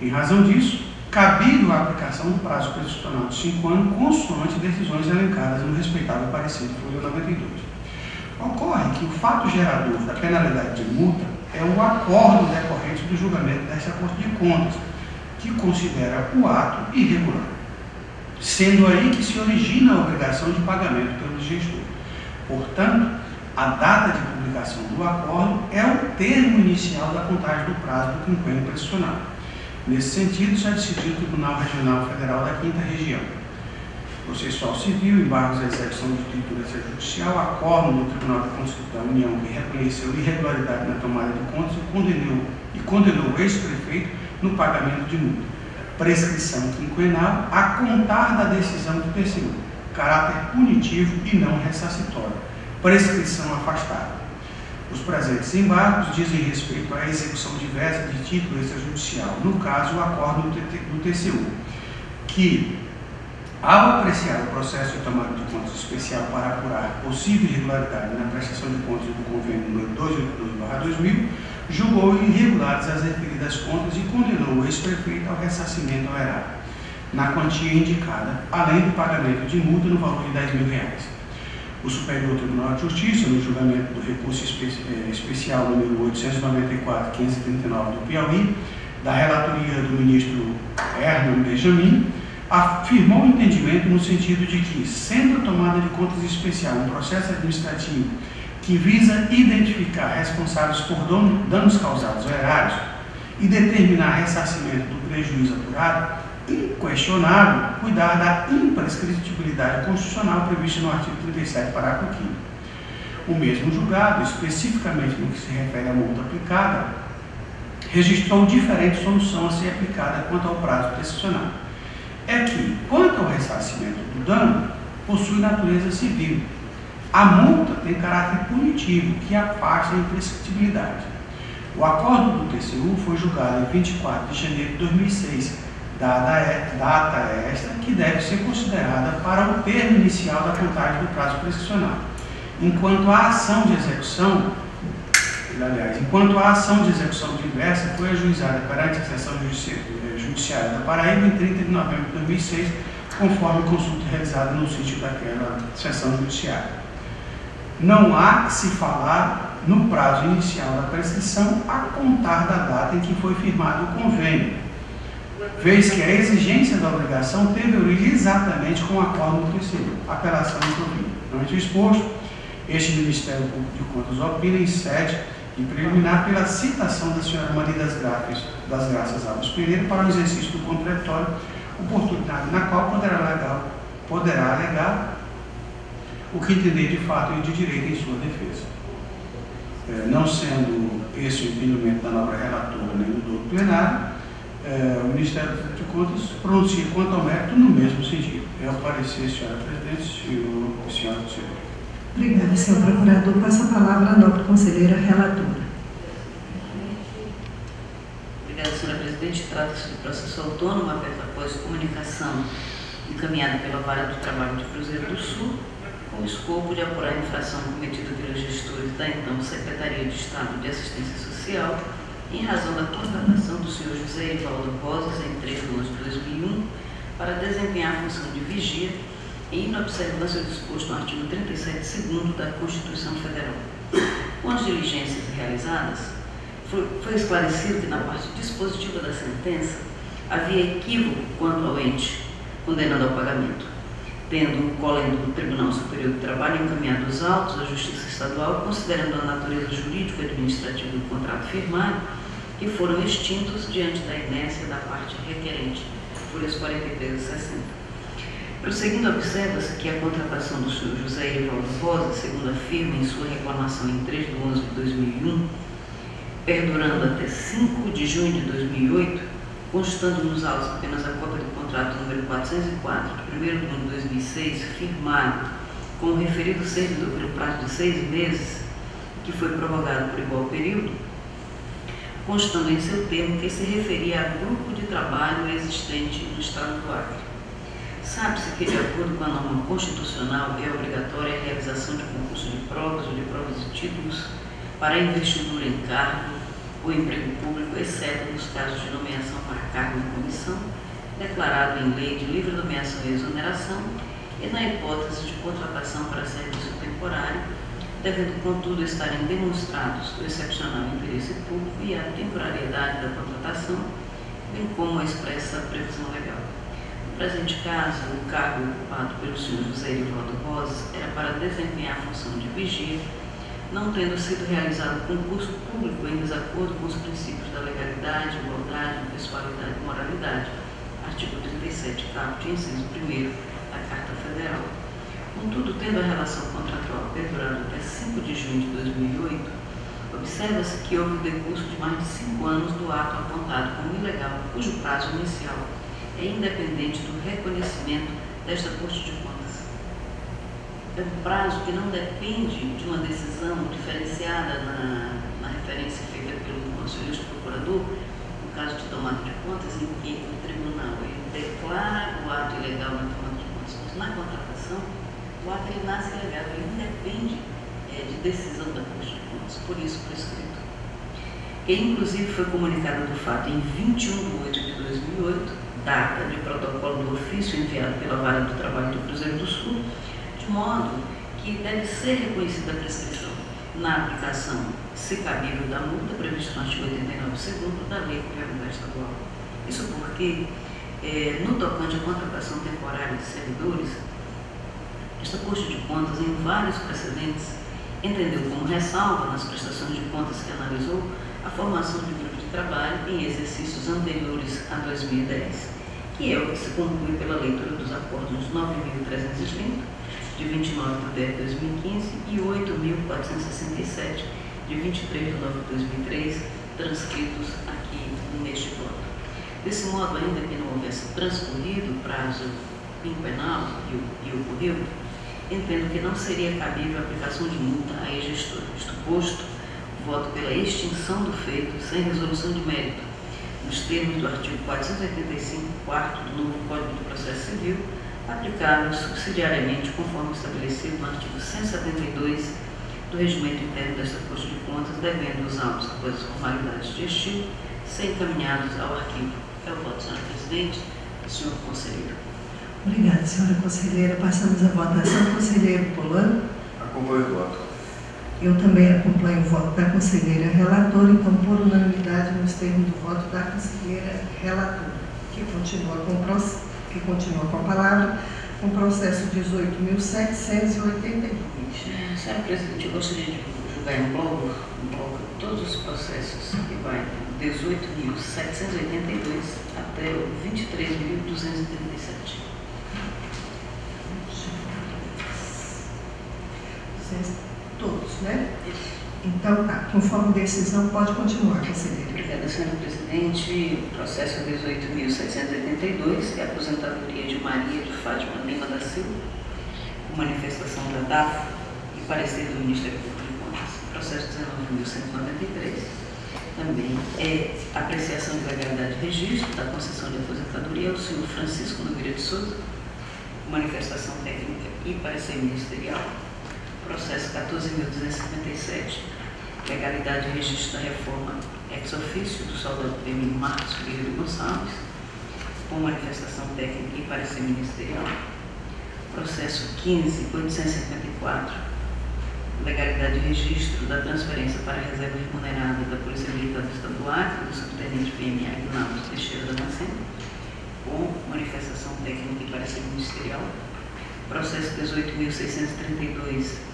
Em razão disso, cabido a aplicação do prazo prescricional de 5 anos, consoante decisões elencadas no respeitável parecer folha 92. Ocorre que o fato gerador da penalidade de multa é o acordo decorrente do julgamento desta Corte de Contas, que considera o ato irregular, sendo aí que se origina a obrigação de pagamento pelo gestor. Portanto, a data de publicação do acordo é o termo inicial da contagem do prazo do quinquênio pressional. Nesse sentido, já decidiu o Tribunal Regional Federal da Quinta Região. Processual Civil, embargos à execução de escritura judicial, acordo no Tribunal de Contas da União que reconheceu irregularidade na tomada de contas e condenou, e condenou o ex-prefeito no pagamento de multa. Prescrição quinquenal a contar da decisão do TCU, caráter punitivo e não ressarcitório prescrição afastada. Os presentes embargos dizem respeito à execução diversa de título extrajudicial, no caso, o acordo do TCU, que, ao apreciar o processo de tomada de contas especial para apurar possível irregularidade na prestação de contas do convênio número 282-2000, julgou irregulares as referidas contas e condenou o ex-prefeito ao ressarcimento ao erário. na quantia indicada, além do pagamento de multa no valor de 10 mil reais. O Superior Tribunal de Justiça, no julgamento do recurso espe eh, especial número 894-539 do Piauí, da relatoria do ministro Herman Benjamin, afirmou o entendimento no sentido de que, sendo a tomada de contas especial um processo administrativo que visa identificar responsáveis por danos causados ou erários e determinar ressarcimento do prejuízo apurado, inquestionável cuidar da imprescritibilidade constitucional prevista no artigo 37, parágrafo 5 O mesmo julgado, especificamente no que se refere à multa aplicada, registrou diferente solução a ser aplicada quanto ao prazo prescricional. É que, quanto ao ressarcimento do dano, possui natureza civil. A multa tem caráter punitivo, que afasta a imprescritibilidade. O acordo do TCU foi julgado em 24 de janeiro de 2006 dada, é, data esta que deve ser considerada para o termo inicial da contagem do prazo prescricional. Enquanto a ação de execução, aliás, enquanto a ação de execução diversa foi ajuizada perante a seção eh, judiciária da Paraíba em 30 de novembro de 2006, conforme consulta realizada no sítio daquela sessão judiciária. Não há que se falar no prazo inicial da prescrição a contar da data em que foi firmado o convênio, vez que a exigência da obrigação teve origem exatamente com o acordo no terceiro, apelação improvida. Ante o exposto, este Ministério Público de Contas opina em sede e preliminar pela citação da senhora Maria das Graças, das Graças Alves Pereira para o exercício do contraditório, oportunidade na qual poderá alegar, poderá alegar o que entender de fato e de direito em sua defesa. É, não sendo esse o entendimento da nova relatora nem do plenário, é, o Ministério de Contas pronuncia quanto ao mérito no mesmo sentido. É o parecer, senhora presidente, e o senhor. Obrigada, senhor procurador. Passo a palavra à nobre conselheira relatora. Obrigada, senhora presidente. Trata-se de processo autônomo, após comunicação encaminhada pela Vara do Trabalho de Cruzeiro do Sul, com o escopo de apurar a infração cometida pelos gestores da então Secretaria de Estado de Assistência Social em razão da contratação do senhor José Evaldo Rosas em 3 de março de 2001 para desempenhar a função de vigia em observância ao disposto no artigo 37 segundo da Constituição Federal. Com as diligências realizadas, foi, foi esclarecido que na parte dispositiva da sentença havia equívoco quanto ao ente condenado ao pagamento, tendo o colendo do Tribunal Superior do Trabalho encaminhado os autos à Justiça Estadual, considerando a natureza jurídica e administrativa do contrato firmado, que foram extintos diante da inércia da parte requerente, folhas 43 e 60. Prosseguindo, observa-se que a contratação do senhor José Evaldo Rosa, segundo afirma em sua reclamação em 3 de 11 de 2001, perdurando até 5 de junho de 2008, constando nos autos apenas a cópia do contrato número 404, de 1 de junho de 2006, firmado com o referido servidor pelo prazo de seis meses, que foi prorrogado por igual período, constando em seu termo que se referia a grupo de trabalho existente no Estado do Acre. Sabe-se que, de acordo com a norma constitucional, é obrigatória a realização de concurso de provas ou de provas de títulos para investidura em cargo ou emprego público, exceto nos casos de nomeação para cargo em comissão, declarado em lei de livre nomeação e exoneração, e na hipótese de contratação para serviço temporário, devendo, contudo, estarem demonstrados o excepcional interesse público e a temporariedade da contratação, bem como a expressa previsão legal. No presente caso, o cargo ocupado pelo senhor José Erivaldo Rosas era para desempenhar a função de vigia, não tendo sido realizado concurso público em desacordo com os princípios da legalidade, igualdade, impessoalidade e moralidade, artigo 37, caput, inciso 1 da Carta Federal Contudo, tendo a relação contratual perdurado até 5 de junho de 2008, observa-se que houve decurso de mais de cinco anos do ato apontado como ilegal, cujo prazo inicial é independente do reconhecimento desta Corte de Contas. É um prazo que não depende de uma decisão diferenciada na, na referência feita pelo Conselho de Procurador, no caso de tomada de contas, em que o tribunal declara o ato ilegal na tomada de contas, mas na contratação o ato ele nasce legal, ele independe é, de decisão da Corte de Contas, por isso prescrito. Que inclusive foi comunicado do fato em 21 de 8 de 2008, data de protocolo do ofício enviado pela Vara do Trabalho do Cruzeiro do Sul, de modo que deve ser reconhecida a prescrição na aplicação, se cabível, da multa prevista no artigo 89 segundo da Lei Complementar Estadual. Isso porque, é, no tocante à contratação temporária de servidores, esta Corte de Contas, em vários precedentes, entendeu como ressalva nas prestações de contas que analisou a formação de grupo de trabalho em exercícios anteriores a 2010, que é o que se conclui pela leitura dos acordos 9.330, de 29 de 10 de 2015, e 8.467, de 23 de novembro de 2003, transcritos aqui neste voto. Desse modo, ainda que não houvesse transcorrido o prazo quinquenal e ocorreu, entendo que não seria cabível a aplicação de multa a gestor. Isto posto, voto pela extinção do feito sem resolução de mérito, nos termos do artigo 485, 4 do novo Código de Processo Civil, aplicável subsidiariamente conforme estabelecido no artigo 172 do Regimento Interno desta Corte de Contas, devendo os autos, após as formalidades de estilo, ser encaminhados ao arquivo. É o voto, senhora Presidente e senhor Conselheiro. Obrigada, senhora conselheira. Passamos à votação. Conselheiro Polano. Acompanho o voto. Eu também acompanho o voto da conselheira relatora, então, por unanimidade, nos termos do voto da conselheira relatora, que continua com, que continua com a palavra, o processo 18.782. Senhora Presidente, eu gostaria de julgar em bloco, em bloco todos os processos que vai do 18.782 até o 23.237. todos, né? Então tá, conforme decisão, pode continuar, conselheira. Obrigada, senhora presidente. Processo 18.782 é a aposentadoria de Maria de Fátima Lima da Silva, manifestação da DAF e parecer do Ministério Público de Contas. Processo 19.193 também é apreciação de legalidade de registro da concessão de aposentadoria ao senhor Francisco Nogueira de Souza, manifestação técnica e parecer ministerial processo 14.257, legalidade e registro da reforma ex ofício do soldado Emílio Marcos Figueiredo Gonçalves, com manifestação técnica e parecer ministerial. Processo 15.854, legalidade e registro da transferência para a reserva remunerada da Polícia Militar do Estado do Acre, do subtenente PMA Aguinaldo Teixeira da Nascente, com manifestação técnica e parecer ministerial. Processo 18.632,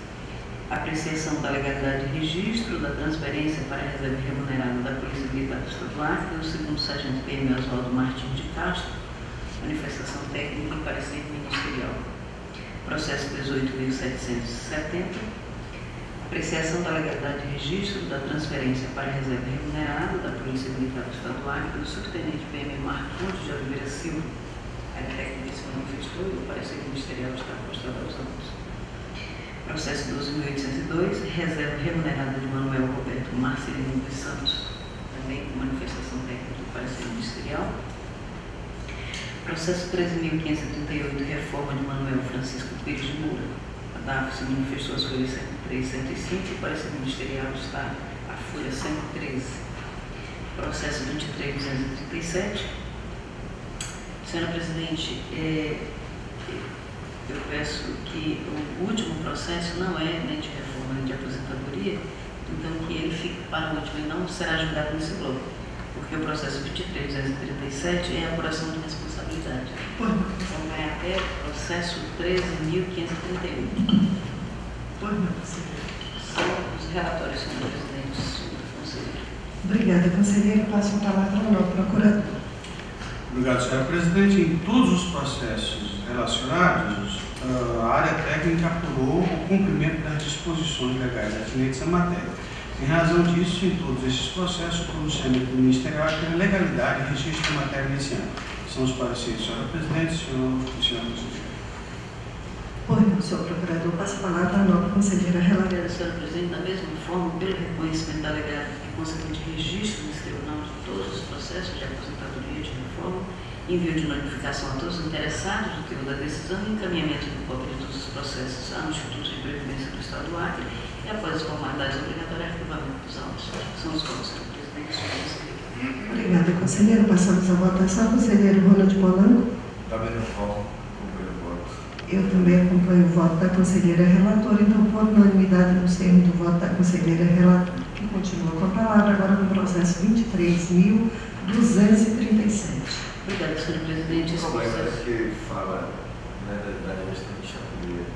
apreciação da legalidade de registro da transferência para reserva remunerada da Polícia Militar do Estado do Acre, o segundo sargento PM Oswaldo Martins de Castro, manifestação técnica e parecer ministerial. Processo 18.770, apreciação da legalidade de registro da transferência para reserva remunerada da Polícia Militar Acre, do subtenente PM Marcos de Oliveira Silva, a técnica se manifestou e o parecer ministerial está postado aos autos processo 12.802, reserva remunerada de Manuel Roberto Marcelino dos Santos, também com manifestação técnica do parecer ministerial. Processo 13.538, reforma de Manuel Francisco Pires de Moura. A DAF se manifestou as folhas 103 e 105 e o parecer ministerial está a folha 113. Processo 23.237. Senhora Presidente, é, eu peço que o último processo não é nem de reforma nem de aposentadoria, então que ele fique para o último e não será julgado nesse bloco, porque o processo 23.237 é a apuração de responsabilidade. Então vai até o processo 13.531. Pois não, conselheiro. São os relatórios, senhor presidente, senhor conselheiro. Obrigada, conselheiro. Passo a palavra ao procurador. Obrigado, senhora presidente. Em todos os processos relacionados, a área técnica apurou o cumprimento das disposições legais atinentes à matéria. Em razão disso, em todos esses processos, o pronunciamento ministerial é pela legalidade e registro da matéria nesse ano. São os pareceres, senhora presidente, senhor senhora conselheira. Pois não, senhor procurador, passa a palavra à nova conselheira relatora. Senhora presidente, da mesma forma, pelo reconhecimento da legalidade e consequente registro nesse tribunal de todos os processos de aposentadoria de reforma, envio de notificação a todos os interessados no tema da decisão e encaminhamento do cópia de todos os processos ao Instituto de Previdência do Estado do Acre e, após as formalidades obrigatórias, arquivamento dos autos. São os votos, senhor presidente, Obrigada, conselheiro. Passamos à votação. Conselheiro Ronald Polanco. Também não voto, acompanho o voto. Eu também acompanho o voto da conselheira relatora, então, por unanimidade, no termo do voto da conselheira relatora, que continua com a palavra, agora no processo 23.237. Obrigada, senhor presidente. O problema é que fala né, da, da gestão de Chapulha,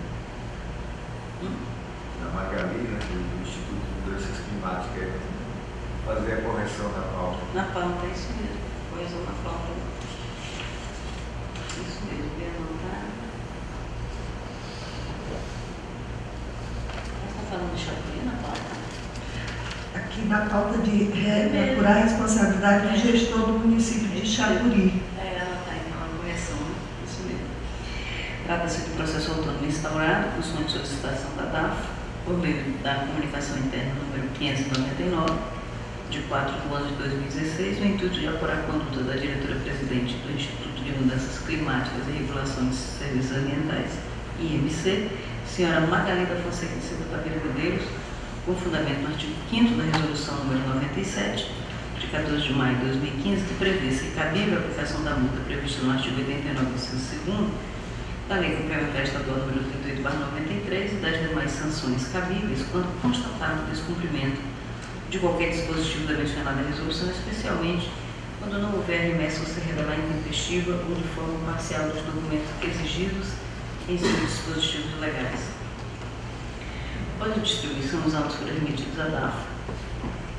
da Magali, né, do Instituto de Mudanças Climáticas, é fazer a correção da pauta. Na pauta, é isso mesmo. Coisa na pauta. Isso mesmo, bem anotado. Você está falando de Chapulin na pauta? Aqui na pauta de apurar a responsabilidade do gestor do município de Chapuri. É, ela está em uma correção, né? Isso mesmo. Trata-se de processo autônomo instaurado, por sua solicitação da DAF, por meio da comunicação interna número 599, de 4 de 11 de 2016, no intuito de apurar a conduta da diretora-presidente do Instituto de Mudanças Climáticas e Regulação de Serviços Ambientais, IMC, senhora Margarida Fonseca de Silva Taveira Medeiros, com fundamento no artigo 5 da Resolução número 97, de 14 de maio de 2015, que prevê se cabível a aplicação da multa prevista no artigo 89, inciso 2 da Lei Complementar Estadual número 38/93 e das demais sanções cabíveis quando constatado o descumprimento de qualquer dispositivo da mencionada resolução, especialmente quando não houver remessa ou se revelar intempestiva ou de forma parcial dos documentos exigidos em seus dispositivos legais. Após a distribuição, os autos foram remetidos à DAF,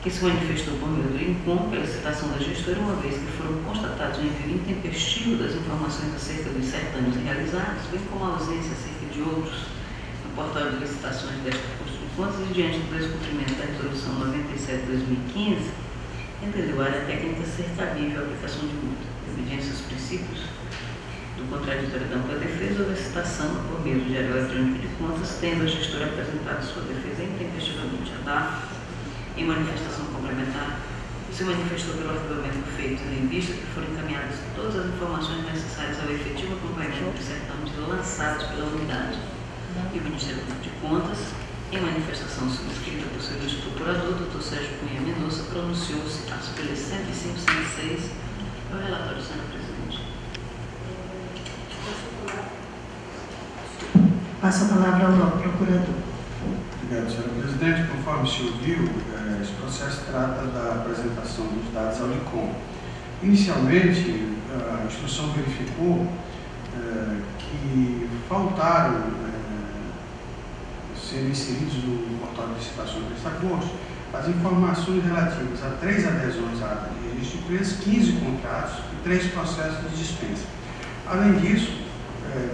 que se manifestou por meio do INCOM pela citação da gestora, uma vez que foram constatados o envio intempestivo das informações acerca dos certames realizados, bem como a ausência acerca de outros no portal de licitações desta Contas e diante do descumprimento da Resolução 97-2015, entendeu a área técnica ser cabível a aplicação de multa, obediência aos princípios do contraditório da ampla defesa ou da citação por meio do diário eletrônico de contas, tendo a gestora apresentado sua defesa intempestivamente à DAF, em manifestação complementar, se manifestou pelo arquivamento feito em vista que foram encaminhadas todas as informações necessárias ao efetivo acompanhamento dos certames lançados pela unidade. E o Ministério de Contas, em manifestação subscrita por seu procurador, Dr. Sérgio Cunha Mendonça, pronunciou-se às folhas 105 e 106 ao relatório, senhor presidente. Passo a palavra ao novo procurador. Obrigado, senhora presidente. Conforme se ouviu, eh, esse processo trata da apresentação dos dados ao ICOM. Inicialmente, a instrução verificou eh, que faltaram eh, ser inseridos no portal de licitações desta Corte as informações relativas a três adesões à de registro de preços, 15 contratos e três processos de dispensa. Além disso, eh,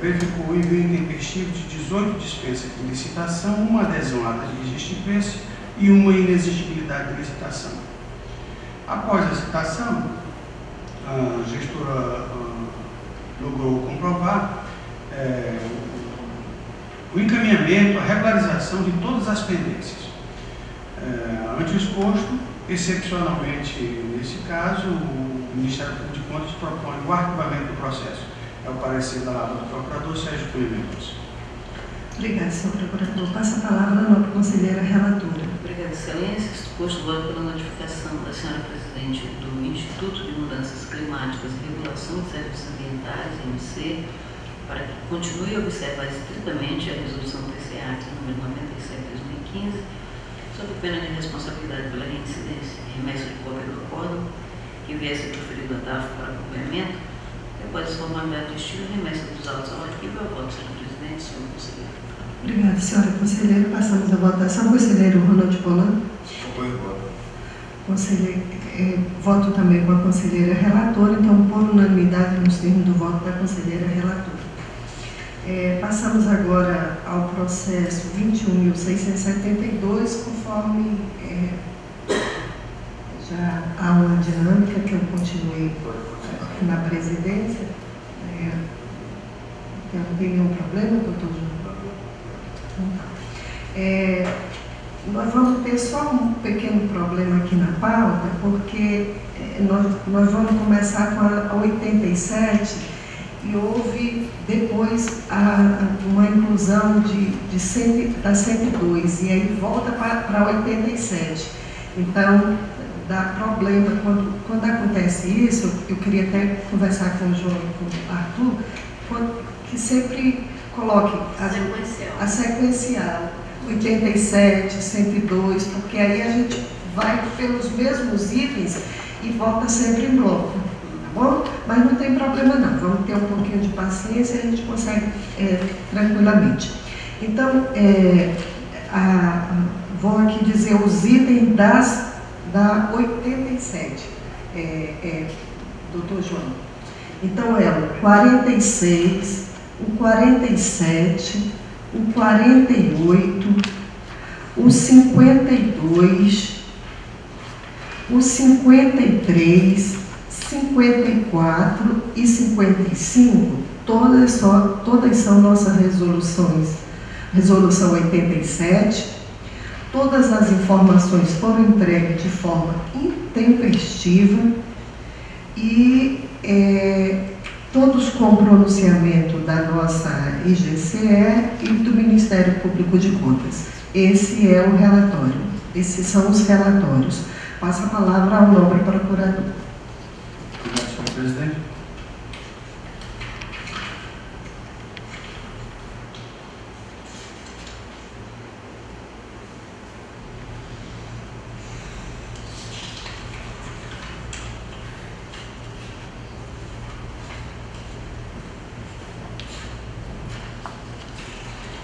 verificou o envio intempestivo de 18 dispensas de licitação, uma adesão à registro de preço e uma inexigibilidade de licitação. Após a citação, a gestora ah, logrou comprovar eh, o encaminhamento, a regularização de todas as pendências. Eh, ante exposto, excepcionalmente nesse caso, o Ministério Público de Contas propõe o arquivamento do processo. É o parecer da do Procurador Sérgio Mendonça. Obrigada, senhor procurador. Passo a palavra à conselheira relatora. Obrigada, Excelência. Exposto voto pela notificação da senhora presidente do Instituto de Mudanças Climáticas e Regulação de Serviços Ambientais, IMC, para que continue a observar estritamente a resolução TCA número 97-2015, sob pena de responsabilidade pela reincidência e remessa de cópia do acórdão que viesse proferido a DAF para acompanhamento, após as formalidades de estilo e remessa dos autos ao arquivo, eu voto, senhor presidente, senhor conselheiro. Obrigada, senhora conselheira. Passamos à votação. Conselheiro Ronald Polanco. Acompanho o voto. Conselheiro, eh, voto também com a conselheira relatora, então, por unanimidade, nos termos do voto da conselheira relatora. Eh, passamos agora ao processo 21.672, conforme eh, já há uma dinâmica que eu continuei na presidência. Eh, não tem nenhum problema, doutor João? É, nós vamos ter só um pequeno problema aqui na pauta, porque eh, nós, nós vamos começar com a, a 87 e houve depois a- uma inclusão de, de 100, da 102 e aí volta para 87. Então, dá problema. Quando, quando acontece isso, eu queria até conversar com o João e com o Arthur, quando, que sempre coloque a Sequencial. a sequencial 87, 102, porque aí a gente vai pelos mesmos itens e volta sempre em bloco, tá bom? Mas não tem problema não, vamos ter um pouquinho de paciência e a gente consegue é, tranquilamente. Então, é, a- vou aqui dizer os itens das, da 87, é, é, doutor João. Então é o 46, o 47, o 48, o 52, o 53, 54 e 55, todas, só, todas são nossas resoluções. Resolução 87, todas as informações foram entregues de forma intempestiva e é, todos com pronunciamento da nossa IGCE e do Ministério Público de Contas. Esse é o relatório, esses são os relatórios. Passa a palavra ao nobre procurador. Obrigado, senhor presidente.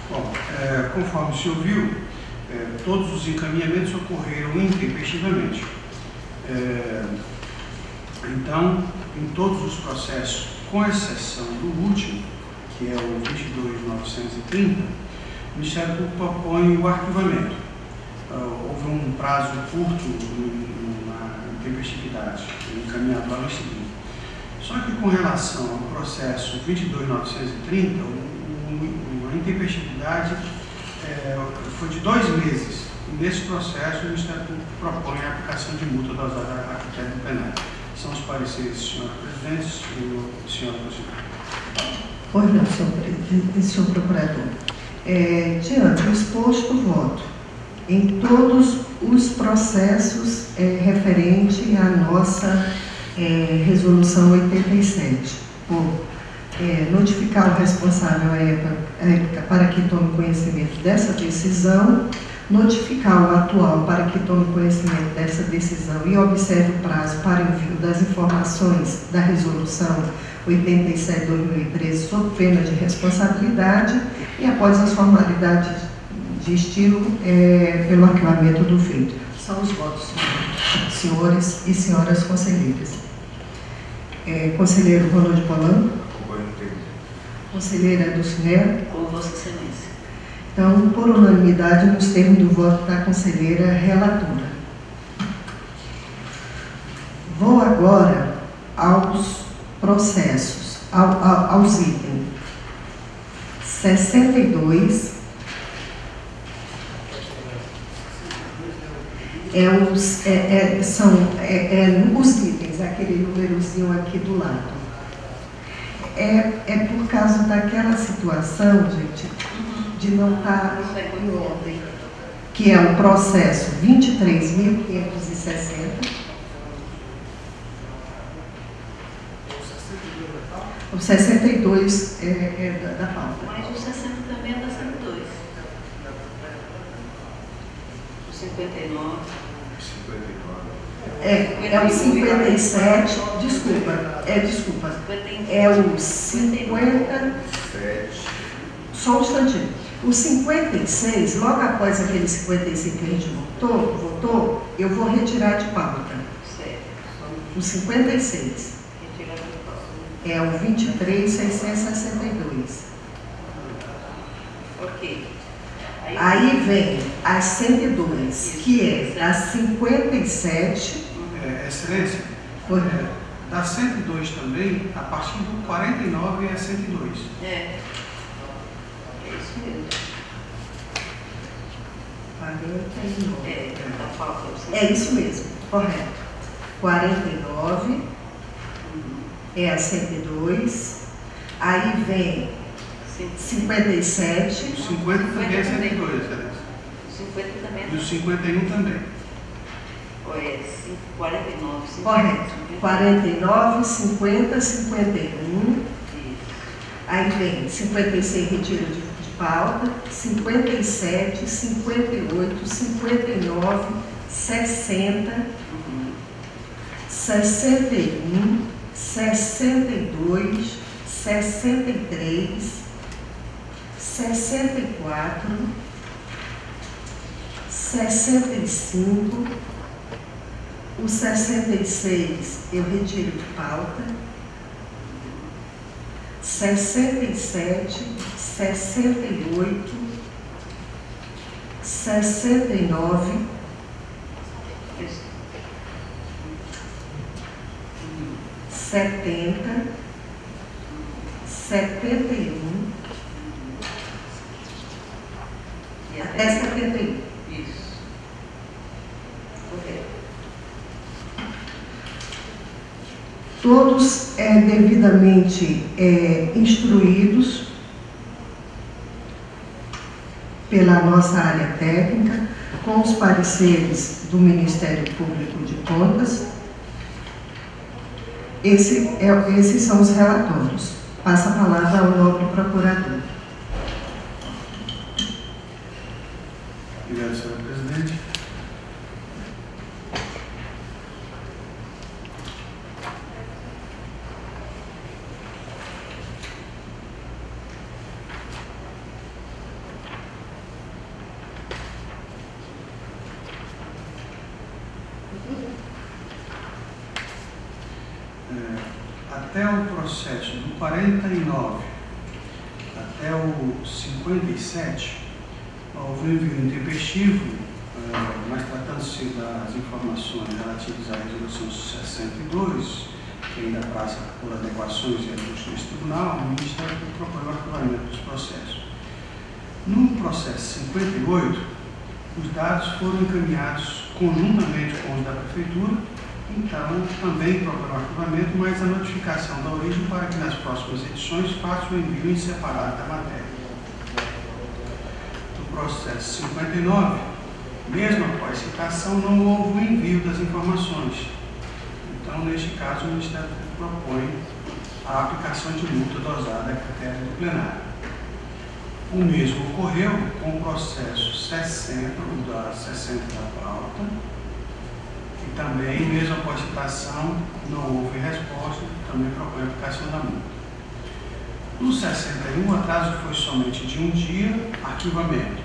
Bom, é, conforme o senhor viu, é, todos os encaminhamentos ocorreram intempestivamente. É, então, em todos os processos, com exceção do último, que é o 22930, o Ministério Público propõe o arquivamento. Ah, houve um prazo curto na intempestividade, encaminhado no seguinte. Só que com relação ao processo 22930, o- o- a intempestividade eh, foi de dois meses. E nesse processo, o Ministério Público propõe a aplicação de multa dosada a critério penal. São os pareceres, senhora presidente e senhora conselheira. Pois não, senhor, presidente, senhor procurador. É, diante do exposto, voto em todos os processos é, referente à nossa é, resolução 87, por é, notificar o responsável à para que tome conhecimento dessa decisão, notificar o atual para que tome conhecimento dessa decisão e observe o prazo para envio das informações da resolução 87-2013 sob pena de responsabilidade e após as formalidades de estilo é, pelo arquivamento do feito. São os votos, senhores e senhoras conselheiras. É, conselheiro Ronald Polanco, conselheira Dulcinea, Com Vossa Excelência. Então, por unanimidade, nos termos do voto da conselheira relatora. Vou agora aos processos, ao- ao- aos itens 62. É os, é, é, são é, é, os itens, aquele númerozinho aqui do lado. É, é por causa daquela situação, gente, de não estar em ordem, que é o processo 23.560. O 62 é, é da, da pauta. Mas o 60 também é da 102. O 59. 59. É, é o 57, desculpa, é desculpa, 51. é o 50, 7. só um instantinho. O 56, logo após aquele 55 que a gente votou, votou eu vou retirar de pauta. Certo. O 56 Retirar do próximo. é o 23,662. Ok. Aí vem a 102, que é a 57. É, excelência, Oi. é, da 102 também, a partir do 49 é 102. É. É isso mesmo. 49. É. É isso mesmo, correto. 49 é a 102. Aí vem 57. O 50 também é 102, excelência. O 50 também é E o 51 também. É 49, 50. Correto. 50. 49, 50, 51. Isso. Aí vem 56, retiro de pauta. 57, 58, 59, 60, Uhum. 61, 62, 63, 64, 65, o 66 eu retiro de pauta, 67, 68, 69, Isso. Uhum. 70, 71, E até 71. Isso. Correto. Todos é, devidamente é, instruídos pela nossa área técnica, com os pareceres do Ministério Público de Contas. Esse é- esses são os relatórios. Passa a palavra ao nobre procurador. Obrigado, senhora presidente. É, até o processo do 49 até o 57, houve um envio intempestivo, eh, mas tratando-se das informações relativas à resolução 62, que ainda passa por adequações e ajustes nesse tribunal, o Ministério propõe o arquivamento dos processos. No processo 58, os dados foram encaminhados conjuntamente com os da Prefeitura, então também propõe o arquivamento, mas a notificação da origem para que nas próximas edições faça o envio em separado da matéria processo 59, mesmo após citação, não houve o envio das informações. Então, neste caso, o Ministério Público propõe a aplicação de multa dosada a critério do plenário. O mesmo ocorreu com o processo 60, o da 60 da pauta, e também, mesmo após citação, não houve resposta, também propõe a aplicação da multa. No 61, o atraso foi somente de um dia, arquivamento.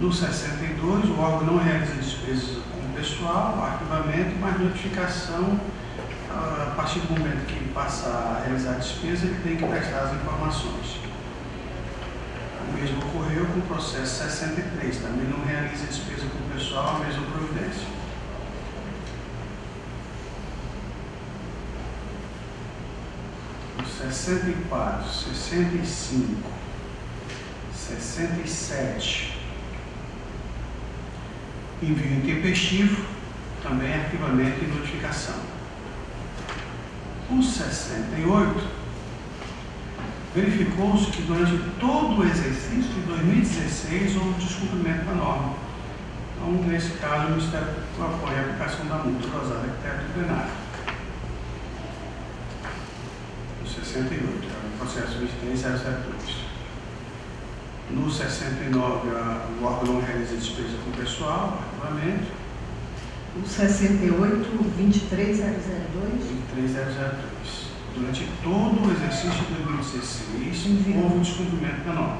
No 62, o órgão não realiza despesas com pessoal, arquivamento, mas notificação, ah, a partir do momento que passa a realizar a despesa, ele tem que prestar as informações. O mesmo ocorreu com o processo 63, também não realiza despesa com pessoal, a mesma providência. O 64, 65, 67, envio intempestivo, também arquivamento e notificação. O 68, verificou-se que durante todo o exercício de 2016 houve descumprimento da norma. Então, nesse caso, o Ministério propõe a aplicação da multa dosada a critério do plenário. No 68, é o processo 23072. No 69, a- o órgão não realiza despesa com o pessoal, arquivamento. O 68, 23002. 23002. Durante todo o exercício de 2016, Envio. houve um descumprimento da norma.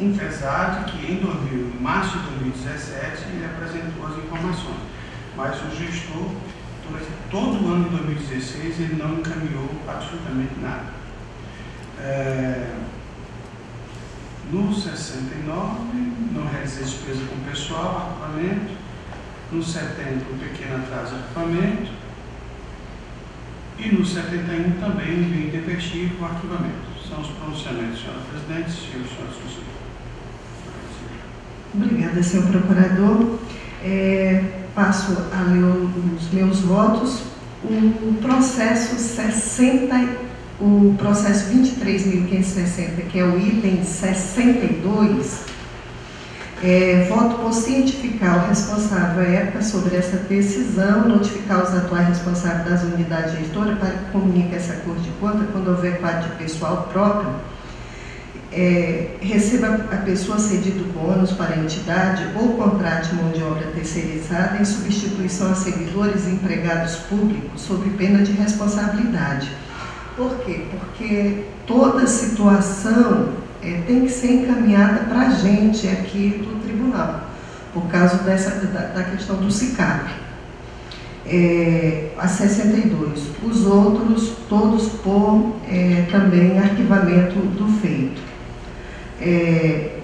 Apesar de que em 2000, em março de 2017 ele apresentou as informações, mas o gestor, durante todo o ano de 2016, ele não encaminhou absolutamente nada. É, no 69, não realizei despesa com pessoal, arquivamento. No 70, um pequeno atraso arquivamento. E no 71 também envio intempestivo, arquivamento. São os pronunciamentos, senhora presidente, senhores e senhoras conselheiros. Obrigada, senhor procurador. É, passo a ler os meus votos. O processo 60, o processo 23.560, que é o item 62, É, voto por cientificar o responsável à época sobre essa decisão, notificar os atuais responsáveis das unidades gestoras para que comunique essa cor de conta quando houver quadro de pessoal próprio. É, receba a pessoa cedido bônus para a entidade ou contrate mão de obra terceirizada em substituição a servidores e empregados públicos sob pena de responsabilidade. Por quê? Porque toda situação é, tem que ser encaminhada para a gente aqui do tribunal, por causa dessa, da, da questão do SICAP. É, a 62. Os outros, todos por é, também arquivamento do feito. É,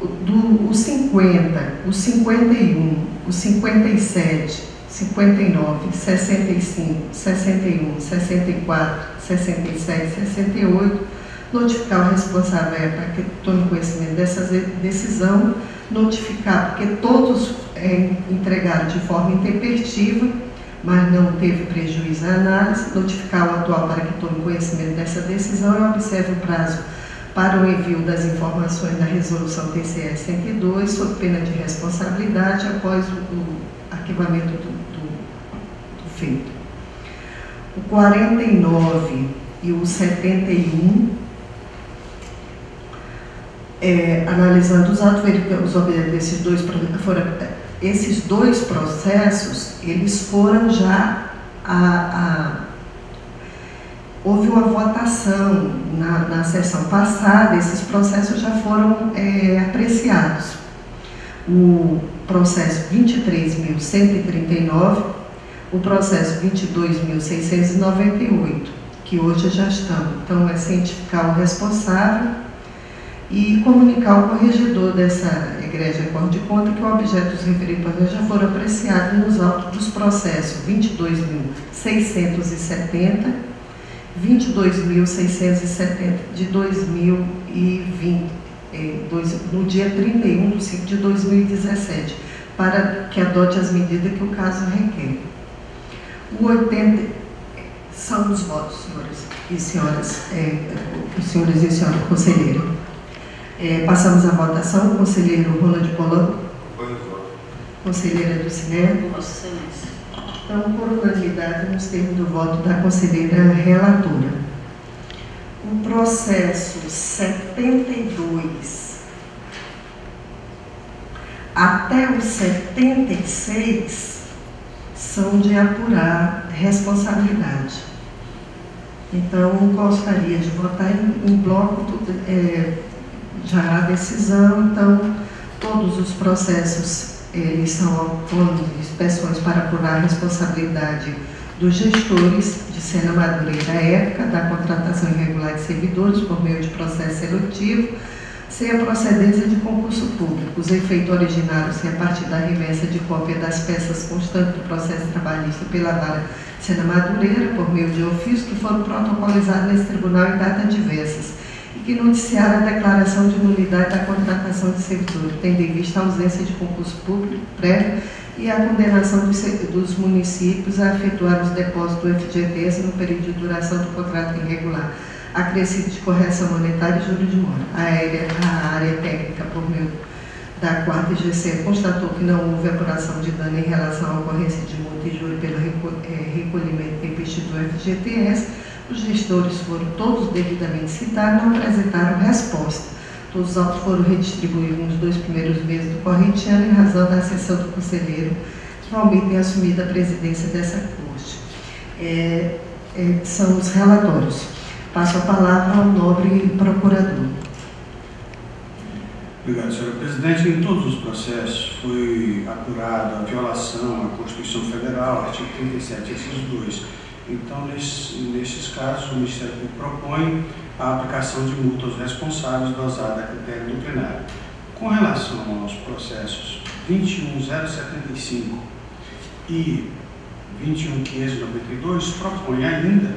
do, o 50, o 51, o 57, 59, 65, 61, 64, 67, 68, notificar o responsável é, para que tome conhecimento dessa decisão, notificar, porque todos é, entregaram de forma intempestiva, mas não teve prejuízo na análise, notificar o atual para que tome conhecimento dessa decisão e observe o prazo para o envio das informações da resolução TCE 102, sob pena de responsabilidade após o, o arquivamento do feito. O 49 e o 71 é, analisando os atos os desses dois foram, esses dois processos eles foram já a, a houve uma votação na, na sessão passada esses processos já foram é, apreciados o processo 23.139 o processo 22.698 que hoje já estão então é cientificar o responsável e comunicar ao corregedor dessa igreja Cor de Conta que o objeto dos referidos já foram apreciados nos autos dos processos 22.670, 22.670 de 2020, eh, no dia 31 de 5 de 2017, para que adote as medidas que o caso requer. O 80 são os votos, senhores e senhoras, é, senhores e senhora conselheiro. É, passamos à votação. Conselheiro Ronald Polanco. Conselheira do Cinema. Vossa Excelência. Então, por unanimidade, nos termos do voto da conselheira relatora. O processo 72 até o 76 são de apurar responsabilidade. Então, gostaria de votar em, em bloco é, já há decisão, então todos os processos eles são inspeções para apurar a responsabilidade dos gestores de Sena Madureira época da contratação irregular de servidores por meio de processo seletivo, sem a procedência de concurso público, os efeitos originários-se a partir da remessa de cópia das peças constantes do processo trabalhista pela vara Sena Madureira, por meio de ofício, que foram protocolizados nesse tribunal em datas diversas, que noticiaram a declaração de nulidade da contratação de servidor, tendo em vista a ausência de concurso público prévio e a condenação dos municípios a efetuar os depósitos do FGTS no período de duração do contrato irregular, acrescido de correção monetária e juros de mora. A área, a área técnica, por meio da quarta IGC, constatou que não houve apuração de dano em relação à ocorrência de multa e juros pelo eh, recolhimento tempestivo do FGTS, os gestores foram todos devidamente citados, não apresentaram resposta. Todos os autos foram redistribuídos nos dois primeiros meses do corrente ano em razão da sessão do conselheiro Valmir tem assumido a presidência dessa corte. É, é, são os relatórios. Passo a palavra ao nobre procurador. Obrigado, senhora presidente. Em todos os processos foi apurada a violação à Constituição Federal, artigo 37, esses dois então, nesses, casos, o Ministério Público propõe a aplicação de multa aos responsáveis dosada a critério do plenário. Com relação aos processos 21075 e 21592, propõe ainda,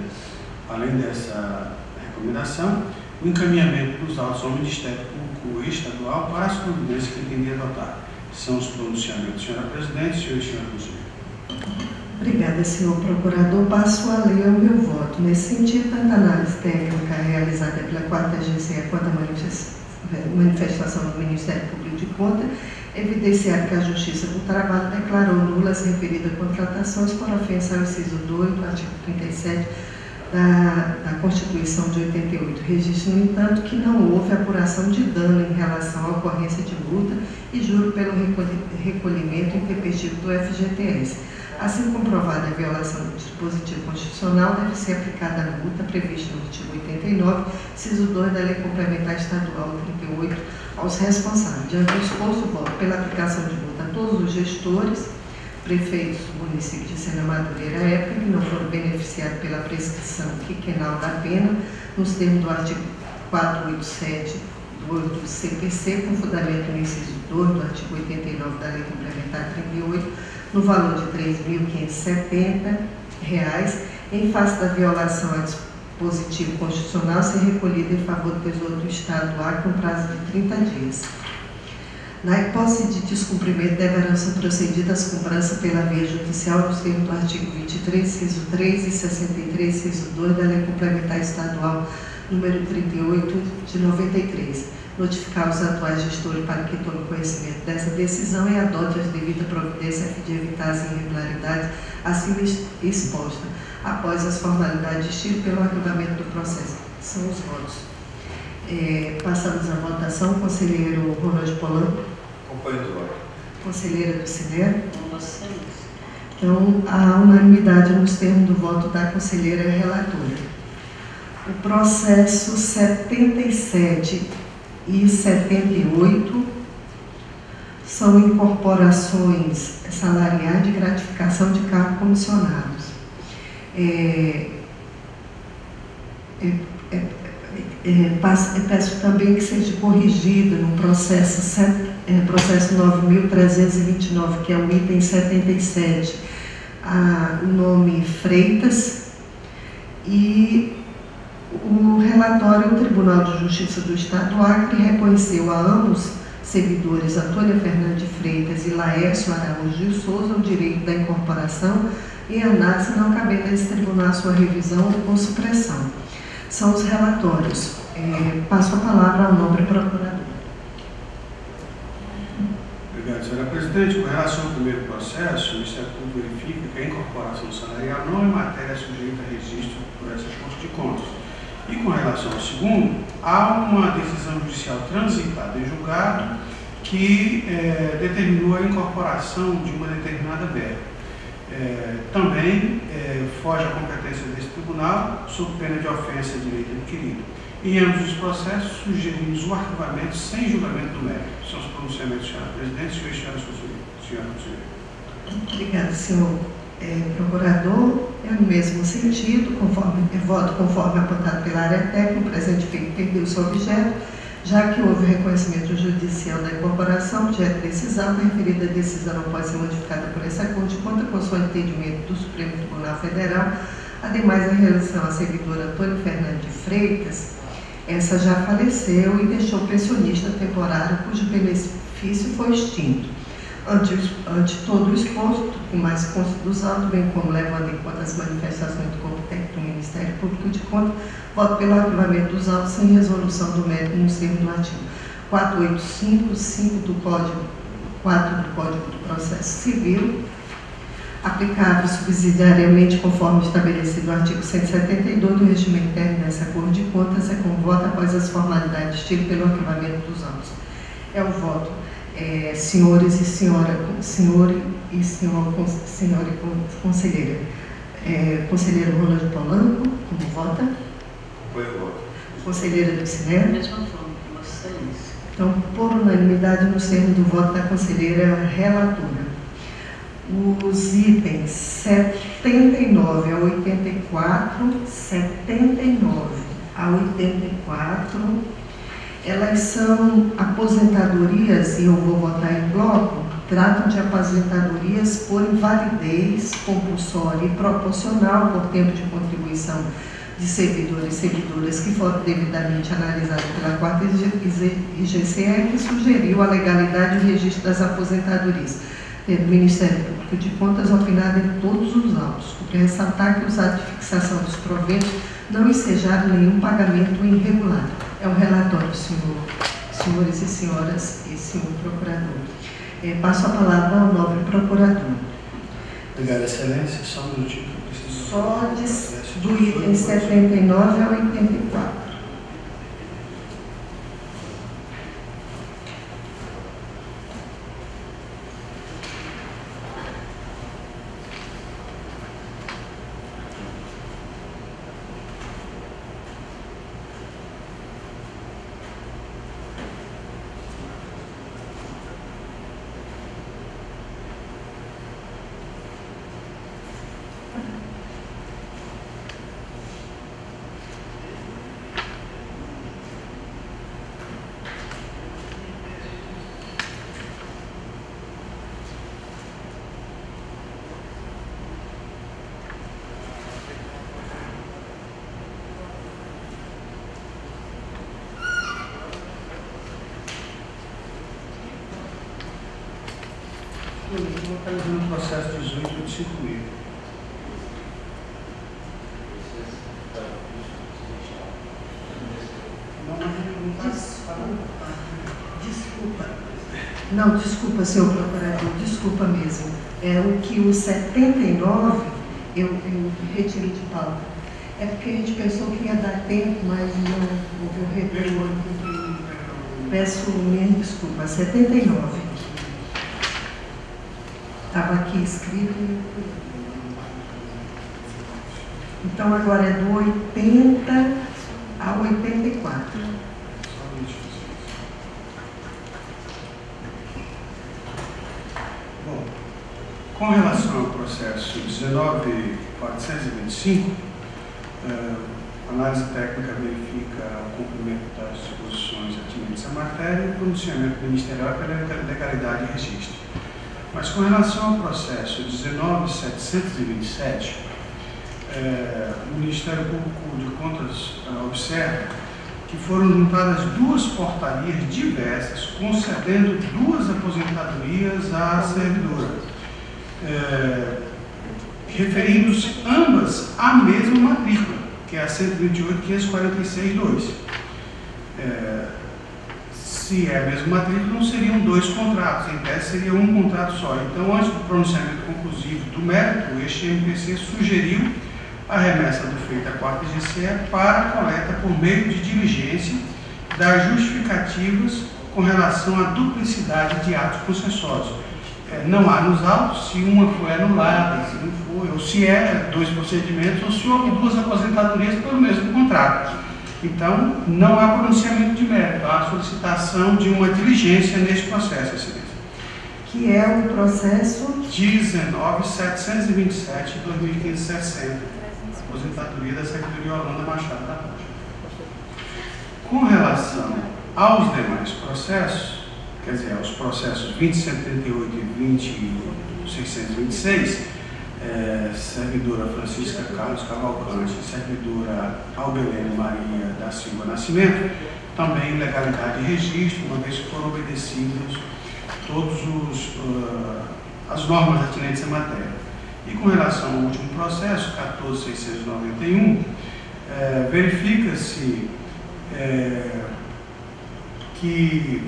além dessa recomendação, o encaminhamento dos autos ao Ministério Público Estadual para as providências que entender adotar. São os pronunciamentos, senhora presidente, senhor e senhora conselheiro. Obrigada, senhor procurador. Passo a ler o meu voto. Nesse sentido, tanto a análise técnica realizada pela quarta agência quanto a manifestação do Ministério Público de Contas, evidenciar que a Justiça do Trabalho declarou nulas referidas contratações por ofensa ao inciso 2 do artigo 37 da, da, Constituição de 88. Registro, no entanto, que não houve apuração de dano em relação à ocorrência de multa e juro pelo recolhimento intempestivo do FGTS. Assim comprovada a violação do dispositivo constitucional, deve ser aplicada a multa prevista no artigo 89, inciso 2 da Lei Complementar Estadual 38, aos responsáveis. Diante do exposto, voto pela aplicação de multa a todos os gestores, prefeitos do município de Sena Madureira à época que não foram beneficiados pela prescrição quinquenal da pena, nos termos do artigo 487 do, CPC, com fundamento no inciso 2 do artigo 89 da Lei Complementar 38, no valor de R$ 3.570, em face da violação a dispositivo constitucional, ser recolhida em favor do Tesouro do Estado do no prazo de 30 dias. Na hipótese de descumprimento, deverão ser procedidas cobranças pela via judicial nos termos do artigo 23, inciso 3 e 63, inciso 2 da Lei Complementar Estadual número 38 de 93. Notificar os atuais gestores para que tomem conhecimento dessa decisão e adote as devidas providências a fim de evitar as irregularidades acima expostas, após as formalidades de estilo pelo arquivamento do processo. São os votos. É, passamos à votação. Conselheiro Ronald Polanco. Acompanho o voto. Conselheira do Cinero. Então, há unanimidade nos termos do voto da conselheira relatora. O processo 77 e 78 são incorporações salariais de gratificação de cargos comissionados. É, é, é, é peço também que seja corrigido no processo, é, processo 9.329, que é o item 77, a, o nome Freitas, e o relatório do Tribunal de Justiça do Estado do Acre reconheceu a ambos servidores Antônia Fernandes Freitas e Laércio Araújo de Souza o direito da incorporação e análise não cabendo a esse tribunal sua revisão ou supressão. São os relatórios. É, passo a palavra ao nobre procurador. Obrigado, senhora presidente. Com relação ao primeiro processo, o Público verifica que a incorporação salarial não é matéria sujeita a registro por essa Corte de Contas. E com relação ao segundo, há uma decisão judicial transitada em julgado que é, determinou a incorporação de uma determinada verba é, também é, foge à competência desse tribunal, sob pena de ofensa a direito adquirido. Em ambos os processos, sugerimos o arquivamento sem julgamento do mérito. São os pronunciamentos, senhora presidente, senhor e senhora conselheira. Obrigada, senhor é, procurador. É no mesmo sentido, conforme, voto conforme apontado pela área técnica, o presente feito perdeu seu objeto já que houve reconhecimento judicial da incorporação, objeto decisão, a referida decisão não pode ser modificada por essa Corte conta com o entendimento do Supremo Tribunal Federal. Ademais, em relação à servidora Antônio Fernandes de Freitas, essa já faleceu e deixou pensionista temporário cujo benefício foi extinto. Ante, ante todo o exposto, com mais consta dos autos, bem como levando em conta as manifestações do corpo técnico do Ministério Público de Contas, voto pelo arquivamento dos autos sem resolução do mérito no termo do artigo 485, 5 do Código 4 do Código do Processo Civil, aplicável subsidiariamente conforme estabelecido no artigo 172 do regimento interno dessa Corte de Contas, é com voto após as formalidades tidas pelo arquivamento dos autos. É o voto é, senhores e senhora, senhor e senhor, senhora e conselheira. É, conselheiro Ronald Polanco, como vota? Apoio o voto. Conselheira do mesma forma, vocês. Então, por unanimidade, nos termos do voto da conselheira relatora. Os itens 79 a 84, 79 a 84 elas são aposentadorias, e eu vou votar em bloco, tratam de aposentadorias por invalidez compulsória e proporcional por tempo de contribuição de servidores e servidoras que foram devidamente analisados pela quarta IGCE, que sugeriu a legalidade do registro das aposentadorias pelo Ministério Público de Contas, opinado em todos os autos. Cumpre ressaltar que os atos de fixação dos proventos não ensejaram nenhum pagamento irregular. É o relatório, senhor, senhores e senhoras e senhor procurador. É, passo a palavra ao nobre procurador. Obrigado, Excelência. Só um minutinho que eu preciso. Só de, do item 79 ao 84. Eu vou estar usando o processo 18 de 5 mil. Não, mas ele não está falando. Desculpa. Não, desculpa, senhor procurador, desculpa mesmo. É o que o 79 eu, eu retirei de pauta. É porque a gente pensou que ia dar tempo, mas não houve o retorno. Peço minha desculpa. 79. Estava aqui escrito. Então agora é do 80 ao 84. Só um minutinho. Bom, com relação ao processo 19.425, eh, a análise técnica verifica o cumprimento das disposições atinentes à matéria e o pronunciamento ministerial pela legalidade e registro. Mas com relação ao processo 19.727, eh, o Ministério Público de Contas eh, observa que foram juntadas duas portarias diversas concedendo duas aposentadorias à servidora, eh, referindo-se ambas à mesma matrícula, que é a 128.546.2. Eh, se é a mesma matrícula, não seriam dois contratos, em tese seria um contrato só. Então, antes do pronunciamento conclusivo do mérito, este MPC sugeriu a remessa do feito à quarta GCE para coleta por meio de diligência das justificativas com relação à duplicidade de atos concessórios. É, não há nos autos se uma foi anulada, se não foi, ou se é dois procedimentos, ou se houve duas aposentadorias pelo mesmo contrato. Então, não há pronunciamento de mérito, há solicitação de uma diligência neste processo, Excelência. Que é o processo 19.727 de 2015-60, aposentadoria da Secretaria Holanda Machado da Rocha. Com relação aos demais processos, quer dizer, aos processos 2078 e 20626, é, servidora Francisca Carlos Cavalcante, servidora Albelene Maria da Silva Nascimento, também legalidade e registro, uma vez que foram obedecidos todos os uh, as normas atinentes à matéria. E com relação ao último processo, 14691, é, verifica-se é, que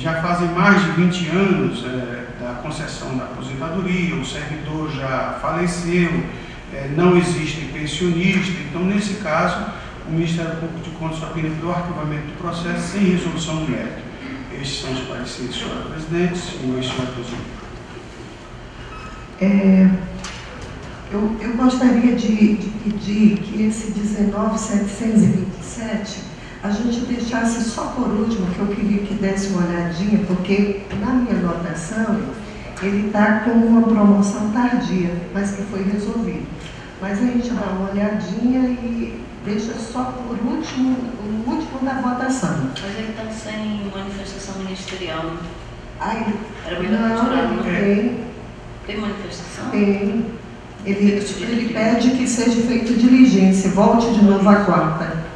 já fazem mais de 20 anos é, da concessão da aposentadoria, o servidor já faleceu, é, não existe pensionista, então nesse caso o Ministério Público de Contas opina pelo arquivamento do processo sem resolução do mérito. Estes são os pareceres, senhora presidente, senhor e senhora presidente. É, eu, eu gostaria de, de pedir que esse 19.727 a gente deixasse só por último, que eu queria que desse uma olhadinha, porque na minha anotação ele está com uma promoção tardia, mas que foi resolvido. Mas a gente dá uma olhadinha e deixa só por último, o último da votação. Mas ele está sem manifestação ministerial. Aí, Era melhor não, tirar, ele não? tem, Tem manifestação? tem. Ele, ele pede que seja feita diligência, volte de novo à quarta.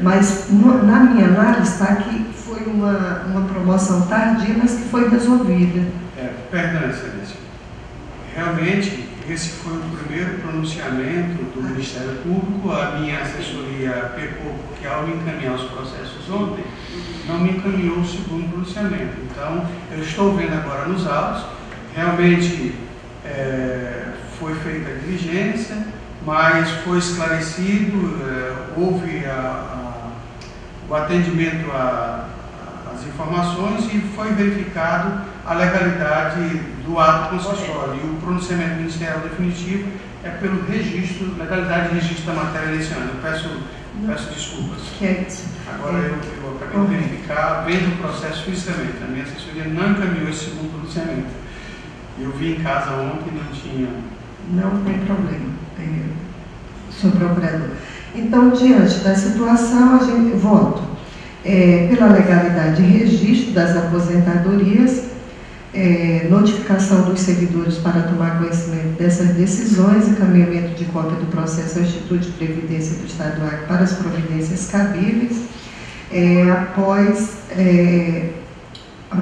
Mas na minha análise está que foi uma, uma promoção tardia, mas que foi resolvida. É, perdão, excelência. Realmente, esse foi o primeiro pronunciamento do Ministério Público. A minha assessoria pecou porque, ao encaminhar os processos ontem, não me encaminhou o segundo pronunciamento. Então, eu estou vendo agora nos autos, realmente é, foi feita a diligência, mas foi esclarecido, é, houve a, a, o atendimento às informações e foi verificado a legalidade do ato concessório. E o pronunciamento ministerial definitivo é pelo registro, legalidade de registro da matéria desse ano. Eu peço, peço desculpas. Agora eu, eu acabei de verificar, vendo o processo fisicamente. A minha assessoria não encaminhou esse segundo pronunciamento. Eu vi em casa ontem e não tinha. Não tem problema, é, senhor procurador. Então, diante da situação, a gente voto é, pela legalidade de registro das aposentadorias é, notificação dos servidores para tomar conhecimento dessas decisões, encaminhamento de cópia do processo ao Instituto de Previdência do Estado do Acre para as providências cabíveis, é, após é,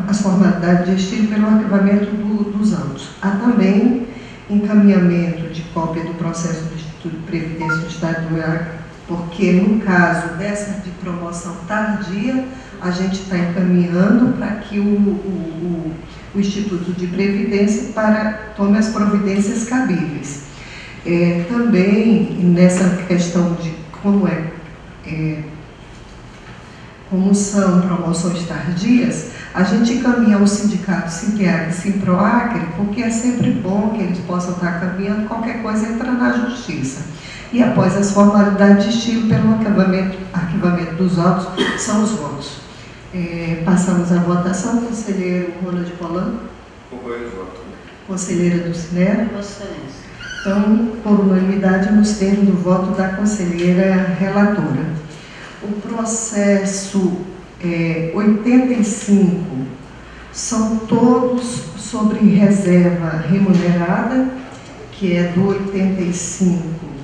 as formalidades de estilo pelo arquivamento do, dos autos. Há também encaminhamento de cópia do processo do Instituto de Previdência do Estado do Acre, porque no caso dessa de promoção tardia, a gente está encaminhando para que o, o, o, Instituto de Previdência para tome as providências cabíveis. É, também nessa questão de como é, é como são promoções tardias, a gente encaminha o sindicato Sinteag e Simproacre, porque é sempre bom que eles possam estar caminhando, qualquer coisa entra na justiça. E após as formalidades de estilo pelo arquivamento, arquivamento dos autos, são os votos. É, passamos à votação. Conselheiro Ronald Polanco. Voto. Conselheira do Cinero. Excelência. Então, por unanimidade, nos termos do voto da conselheira relatora. O processo é, 85 são todos sobre reserva remunerada, que é do 85.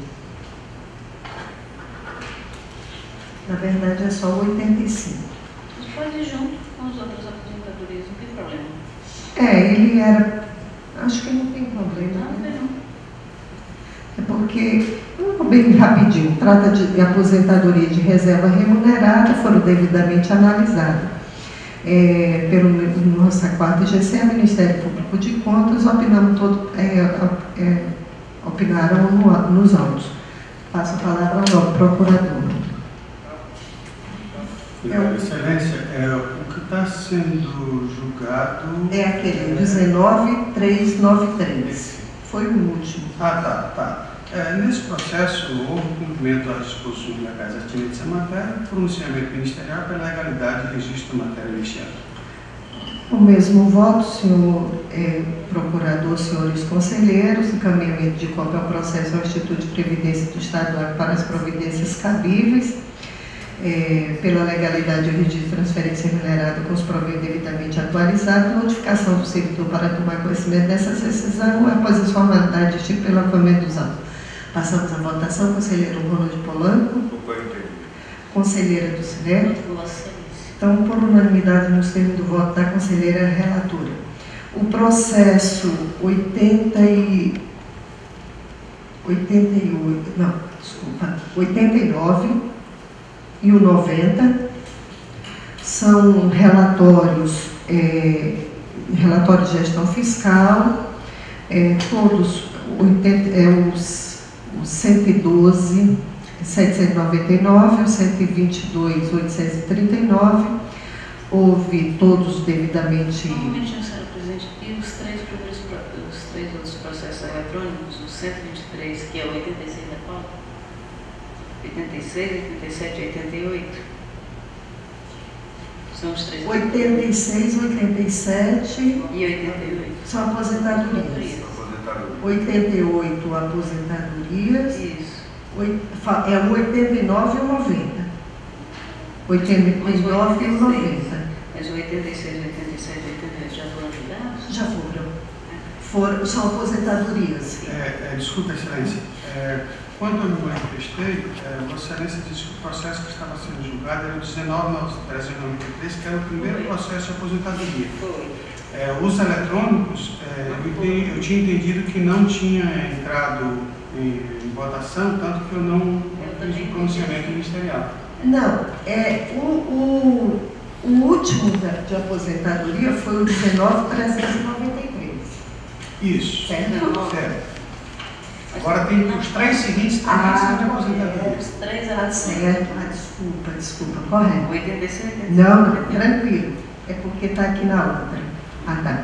Na verdade, é só o 85 pode ir junto com as outras aposentadorias, não tem problema. É, ele era. Acho que não tem problema. Não, né? não. É porque, bem rapidinho, trata de aposentadoria de reserva remunerada, foram devidamente analisados. É, pelo nossa quarta GC, Ministério Público de Contas, opinamos todo, é, é, opinaram no, nos autos. Passo a palavra ao procurador. É Excelência, é, o que está sendo julgado. É aquele 19393. Foi o último. Ah, tá, tá. É, nesse processo, houve cumprimento às disposições legais atinentes à matéria, pronunciamento ministerial pela legalidade de registro da matéria ano. O mesmo voto, senhor é, procurador, senhores conselheiros, encaminhamento de cópia ao processo ao Instituto de Previdência do Estado para as providências cabíveis é, pela legalidade do registro de transferência remunerada com os proventos devidamente atualizados, notificação do servidor para tomar conhecimento dessa decisão após as formalidades tipo pelo acompanhamento dos autos. Passamos à votação. Conselheiro Ronald Polanco. Conselheira do Cinero. Então, por unanimidade nos termos do voto da conselheira relatora. O processo 80 e 88, não, desculpa, 89 e o 90 são relatórios, é, relatório de gestão fiscal, é, todos 80, é, os, os 112, 799, os 122, 839, houve todos devidamente. Um momentinho, senhora presidente, e os três os três outros processos eletrônicos, o 123, que é o 86 da pauta? 86, 87, 88. São os três. 86, 87 e 88. São aposentadorias. 88 aposentadorias. Isso. É o 89 e o 90. 89 e o 90. Mas o 86, 87 e 88 já foram julgados? Já foram. foram são aposentadorias. É, é, desculpa, excelência. É, quando eu me manifestei, é, Vossa Excelência disse que o processo que estava sendo julgado era o 19.393, que era o primeiro processo de aposentadoria. Foi. É, os eletrônicos, é, eu, entendi- eu tinha entendido que não tinha entrado em, em votação, tanto que eu não Eu fiz o pronunciamento ministerial. Não, é, o, o, o último da- de aposentadoria foi o 19,393. Isso. Certo? Certo. Agora tem os três seguintes também são de aposentadoria. Os três Tá certo. Ah, desculpa, desculpa, correto. 86 Não, não, tranquilo. É porque está aqui na outra. Ah, tá.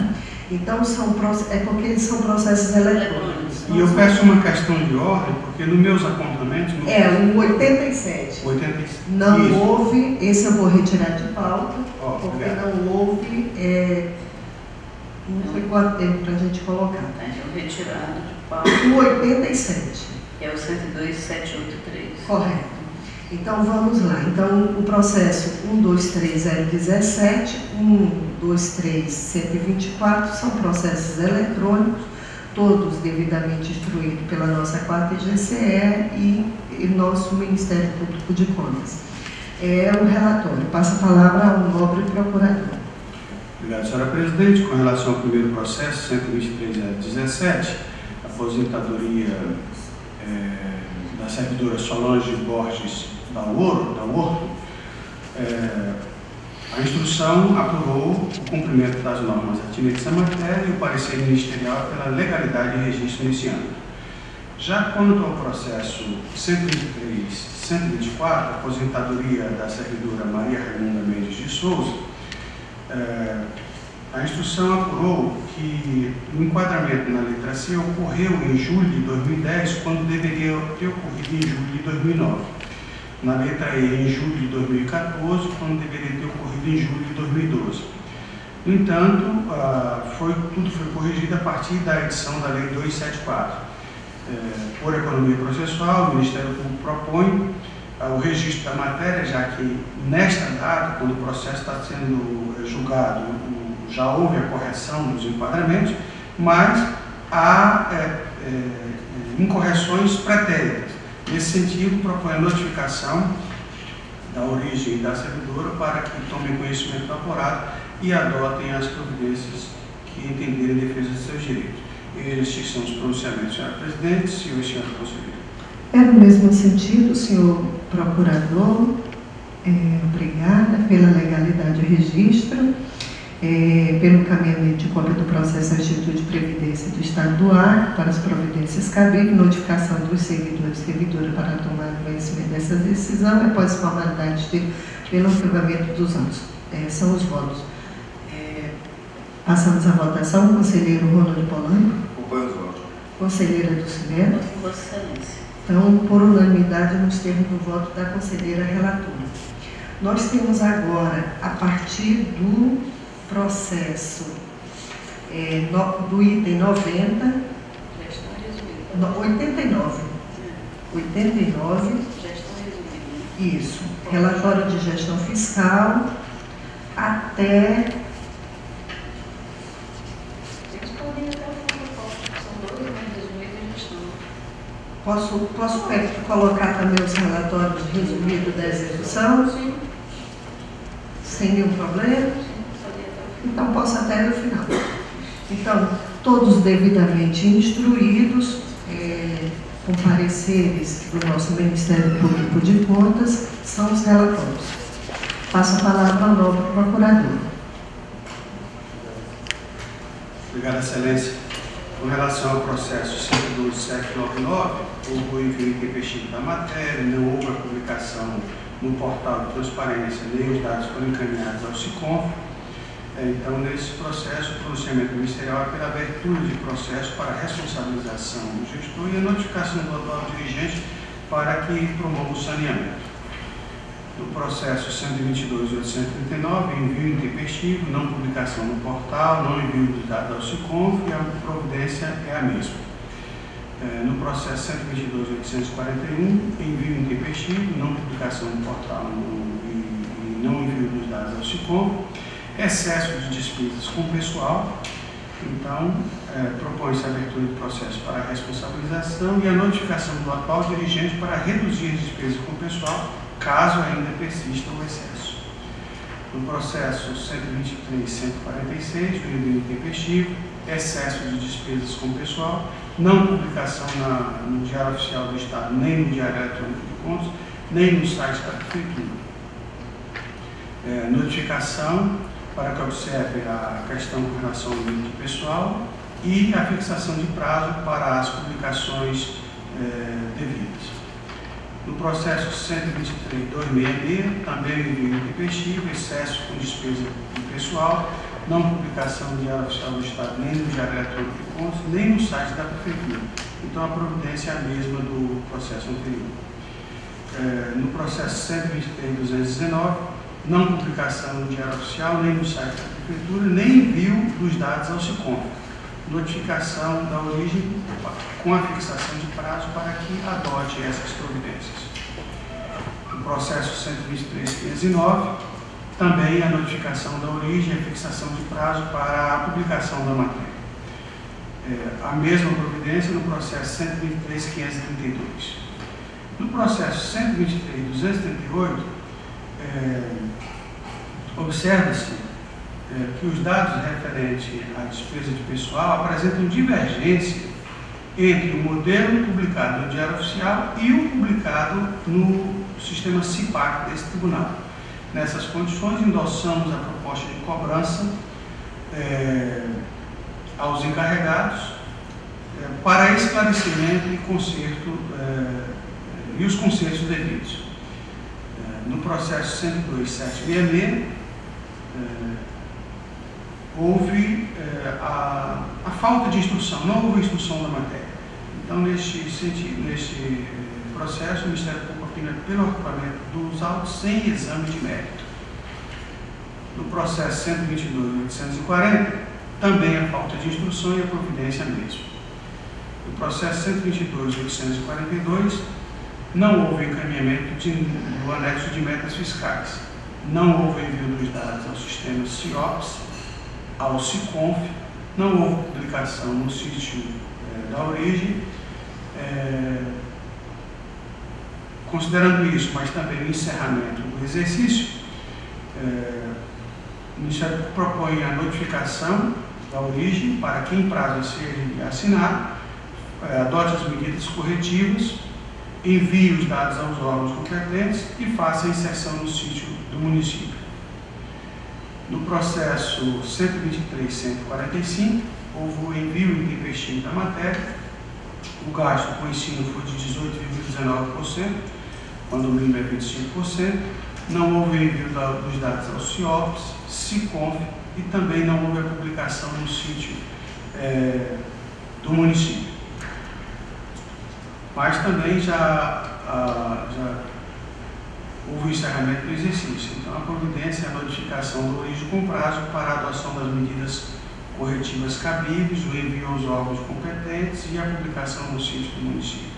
Então, são, é porque eles são processos eletrônicos. E eu peço uma questão de ordem, porque nos meus apontamentos, no É, o 87. 86. Não Isso. houve, esse eu vou retirar de pauta, Ó, porque obrigado. não houve, é, não foi quanto tempo para a gente colocar. Então, retirado de pauta, O 87, que é o 102783. correto. Então vamos lá. Então o processo 123017, 123124 são processos eletrônicos, todos devidamente instruídos pela nossa quarta GCE e, e nosso Ministério Público de Contas. É o relatório. Passa a palavra ao nobre procurador. Obrigado, senhora presidente. Com relação ao primeiro processo, 123 a 17, aposentadoria eh, da servidora Solange Borges da Ouro, da Horto, eh, a instrução apurou o cumprimento das normas atinentes à matéria e o parecer ministerial pela legalidade e registro nesse âmbito. Já quanto ao processo 123, 124, aposentadoria da servidora Maria Raimunda Mendes de Souza, eh, a instrução apurou que o enquadramento na letra C ocorreu em julho de 2010, quando deveria ter ocorrido em julho de 2009. Na letra E, em julho de 2014, quando deveria ter ocorrido em julho de 2012. No entanto, ah, foi, tudo foi corrigido a partir da edição da Lei 274. Eh, por economia processual, o Ministério Público propõe ah, o registro da matéria, já que nesta data, quando o processo está sendo eh, julgado, já houve a correção dos enquadramentos, mas há eh, eh, incorreções pretéritas. Nesse sentido, propõe a notificação da origem da servidora para que tomem conhecimento do apurado e adotem as providências que entenderem em defesa de seus direitos. Estes são os pronunciamentos, senhora presidente, senhor e senhora conselheira. É no mesmo sentido, senhor procurador, é, obrigada pela legalidade do registro, é, pelo encaminhamento de cópia do processo Instituto de Previdência do Estado do Acre para as providências cabíveis, notificação dos servidores e servidora para tomar conhecimento dessa decisão e após formalidades de, pelo arquivamento dos anos. É, são os votos. É, passamos à votação. Conselheiro Ronald Polanco, Acompanho os votos. conselheira Vossa Excelência. Então, por unanimidade, nos termos do voto da conselheira relatora. Nós temos agora, a partir do processo é, no- do item 90, Já estão resumidos. no- 89, 89, Já estão resumidos. isso, relatório de gestão fiscal, até, posso, posso pe- colocar também os relatórios resumidos da execução, Sim, sem nenhum problema? sim, pode ir até o fim. Então, posso até ao final. Então, todos devidamente instruídos, é, com pareceres do nosso Ministério Público de Contas, são os relatórios. Passo a palavra ao novo procurador. Obrigado, Excelência. Com relação ao processo 12799, houve o envio intempestivo da matéria, não houve a publicação no portal de transparência, nem os dados foram encaminhados ao SICOM. Então, nesse processo, o pronunciamento ministerial é pela abertura de processo para responsabilização do gestor e a notificação do atual dirigente para que promova o saneamento. No processo 122.839, envio intempestivo, não publicação no portal, não envio dos dados ao SICONF e a providência é a mesma. Eh, No processo 122.841, envio intempestivo, não publicação no portal e não envio dos dados ao SICONF, excesso de despesas com pessoal, então eh, propõe-se a abertura do processo para a responsabilização e a notificação do atual dirigente para reduzir as despesas com pessoal caso ainda persista o excesso. No processo 123.146, o envio intempestivo, excesso de despesas com pessoal, não publicação na, no Diário Oficial do Estado, nem no Diário Eletrônico de Contas, nem no site da Prefeitura. É, notificação para que observe a questão com relação ao limite pessoal e a fixação de prazo para as publicações é, devidas. No processo 123.266, também envio intempestivo, excesso com despesa de pessoal, não publicação Diário Oficial do Estado, nem no Diário de Contas, nem no site da Prefeitura. Então, a providência é a mesma do processo anterior. É, no processo 123.219, não publicação no Diário Oficial, nem no site da Prefeitura, nem envio dos dados ao SICOM. Notificação da origem com a fixação de prazo para que adote essas providências. No processo 123.509, também a notificação da origem e a fixação de prazo para a publicação da matéria. É, a mesma providência no processo 123.532. No processo 123.238, é, observa-se é, que os dados referentes à despesa de pessoal apresentam divergência entre o modelo publicado no Diário Oficial e o publicado no sistema CIPAC desse tribunal. Nessas condições, endossamos a proposta de cobrança é, aos encarregados é, para esclarecimento e conserto é, e os consertos devidos. No processo 102.766, é, houve é, a, a falta de instrução, não houve instrução da matéria. Então, neste, sentido, neste processo, o Ministério Público opina pelo arquivamento dos autos sem exame de mérito. No processo 122.840, também a falta de instrução e a providência mesmo. No processo 122.842, não houve encaminhamento de, do anexo de metas fiscais. Não houve envio dos dados ao sistema CIOPS, ao SICONF, não houve publicação no sítio é, da origem. É, considerando isso, mas também o encerramento do exercício, é, o Ministério propõe a notificação da origem para que em prazo assinado, é, adote as medidas corretivas envie os dados aos órgãos competentes e faça a inserção no sítio do município. No processo 123.145, houve o envio intempestivo da matéria, o gasto com o ensino foi de 18,19%, quando o mínimo é 25%, não houve envio dos dados aos CIOPS, SICONF e também não houve a publicação no sítio é, do município mas também já, ah, já houve o encerramento do exercício. Então, a providência é a notificação do origem com prazo para a adoção das medidas corretivas cabíveis, o envio aos órgãos competentes e a publicação no sítio do município.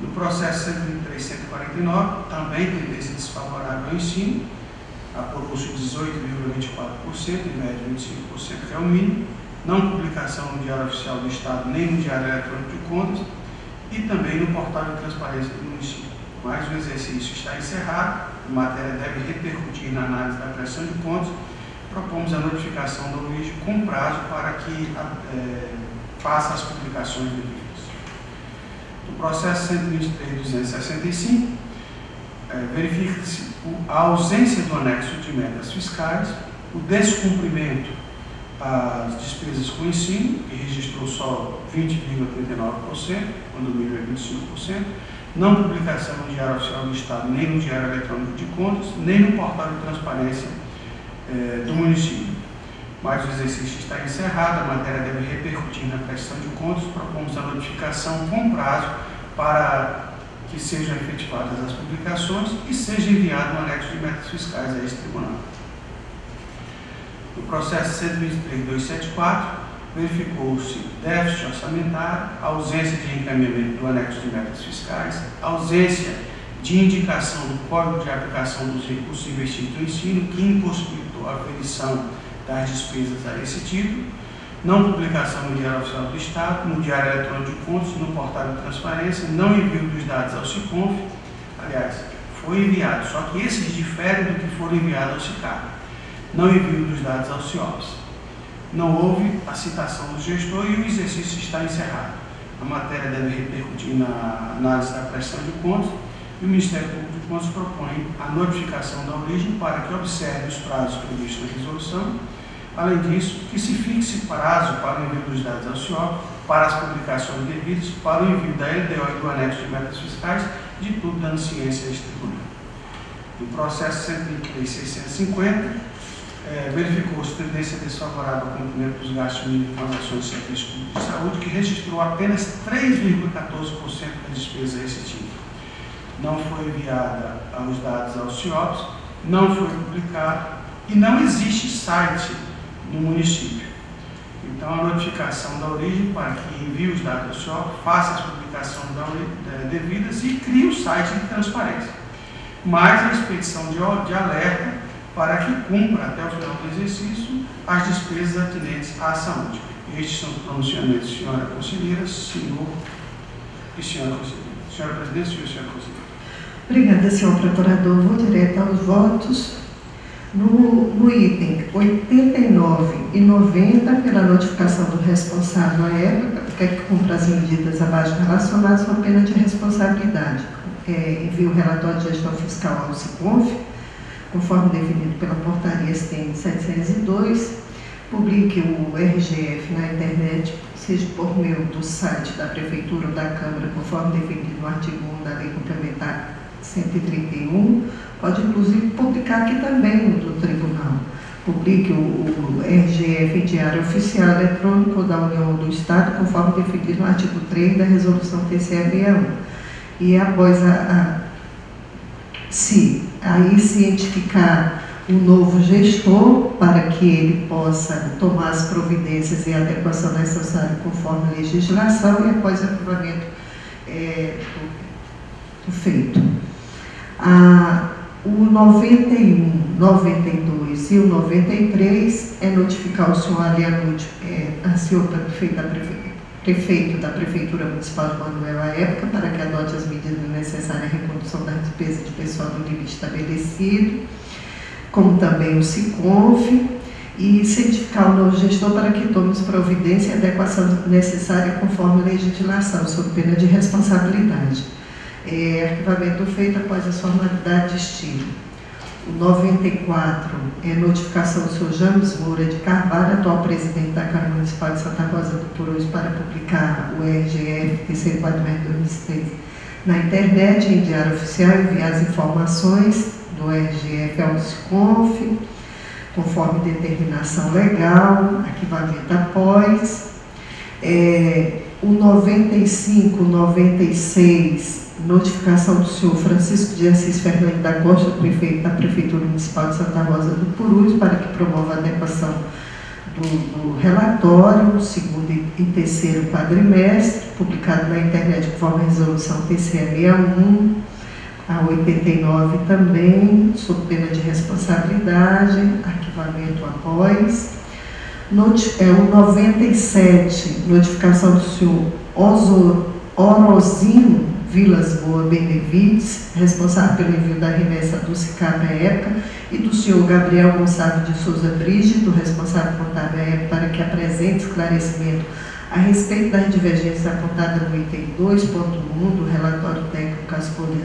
No processo 123.149, também tendência desfavorável ao ensino, apurou-se 18,24%, em média 25%, que é o mínimo, não publicação no Diário Oficial do Estado nem no Diário Eletrônico de Contas, e também no portal de transparência do município. Mas o exercício está encerrado, a matéria deve repercutir na análise da pressão de contas. Propomos a notificação do Luiz com prazo para que é, faça as publicações devidas. No processo 123.265, é, verifica-se a ausência do anexo de metas fiscais, o descumprimento as despesas com ensino, que registrou só 20,39%, quando o mínimo é 25%, não publicação no Diário Oficial do Estado, nem no Diário Eletrônico de Contas, nem no portal de transparência eh, do município. Mas o exercício está encerrado, a matéria deve repercutir na prestação de contas, propomos a notificação com prazo para que sejam efetivadas as publicações e seja enviado um anexo de metas fiscais a esse tribunal. No processo 123.274, verificou-se déficit orçamentário, ausência de encaminhamento do anexo de metas fiscais, ausência de indicação do código de aplicação dos recursos investidos no ensino, que impossibilitou a aferição das despesas a esse título, não publicação no Diário Oficial do Estado, no Diário Eletrônico de Contas, no portal de transparência, não envio dos dados ao SICONF, aliás, foi enviado, só que esses diferem do que foram enviados ao CICAP. Não envio dos dados ao CIOPS. Não houve a citação do gestor e o exercício está encerrado. A matéria deve repercutir na análise da prestação de contas e o Ministério Público de Contas propõe a notificação da origem para que observe os prazos previstos na resolução. Além disso, que se fixe prazo para o envio dos dados ao CIOP, para as publicações devidas, para o envio da LDO e do anexo de metas fiscais, de tudo dando ciência a este tribunal. No processo 103.650, é, verificou-se tendência desfavorável ao cumprimento dos gastos mínimos com ações de serviço público de saúde, que registrou apenas 3,14% das despesas restritivas. Não foi enviada os dados aos CIOPs, não foi publicado e não existe site no município. Então, a notificação da origem para que envie os dados ao CIOP, faça as publicações devidas e crie o site de transparência. Mais a expedição de, de alerta para que cumpra até o final do exercício as despesas atinentes à saúde. Estes são os pronunciamentos, senhora conselheira, senhor e senhora conselheira. Senhora presidente, senhor e senhora conselheira. Obrigada, senhor procurador. Vou direto aos votos. No, no, item 89 e 90, pela notificação do responsável à época, quer que cumpra as medidas abaixo relacionadas com a pena de responsabilidade. É, envio o relatório de gestão fiscal ao SICONF, conforme definido pela portaria STM 702, publique o RGF na internet, seja por meio do site da Prefeitura ou da Câmara, conforme definido no artigo 1 da Lei Complementar 131, pode inclusive publicar aqui também no Tribunal. Publique o, o RGF em Diário Oficial Eletrônico da União do Estado, conforme definido no artigo 3 da Resolução TCE 61. E após a, a se aí cientificar o novo gestor para que ele possa tomar as providências e adequação necessária conforme a legislação e após o aprovamento é, do, do, feito. Ah, o 91, 92 e o 93 é notificar o senhor Alianude, é, a senhora prefeita da prefeitura prefeito da Prefeitura Municipal de Manuel à época para que adote as medidas necessárias à recondução da despesa de pessoal do limite estabelecido, como também o SICONF, e certificar o novo gestor para que tome as providências e adequação necessária conforme a legislação, sob pena de responsabilidade. É, arquivamento feito após as formalidades de estilo. O 94 é notificação do senhor James Moura de Carvalho, atual presidente da Câmara Municipal de Santa Rosa do Purus, para publicar o RGF, terceiro quadrimestre de 2006, na internet, em diário oficial, enviar as informações do RGF ao SCONF, conforme determinação legal, arquivamento após. É, o 95, 96 notificação do senhor Francisco de Assis Fernandes da Costa, prefeito da Prefeitura Municipal de Santa Rosa do Purus, para que promova a adequação do, do relatório, segundo e terceiro quadrimestre, publicado na internet conforme a resolução TCE 61, a 89 também, sob pena de responsabilidade, arquivamento após. É o 97, notificação do senhor Orozino Vilas Boa Benevides, responsável pelo envio da remessa do SICAP à época, e do senhor Gabriel Gonçalves de Souza Brígido, responsável contábil à época, para que apresente esclarecimento a respeito das divergências apontadas no item 2.1 do relatório técnico Casfolha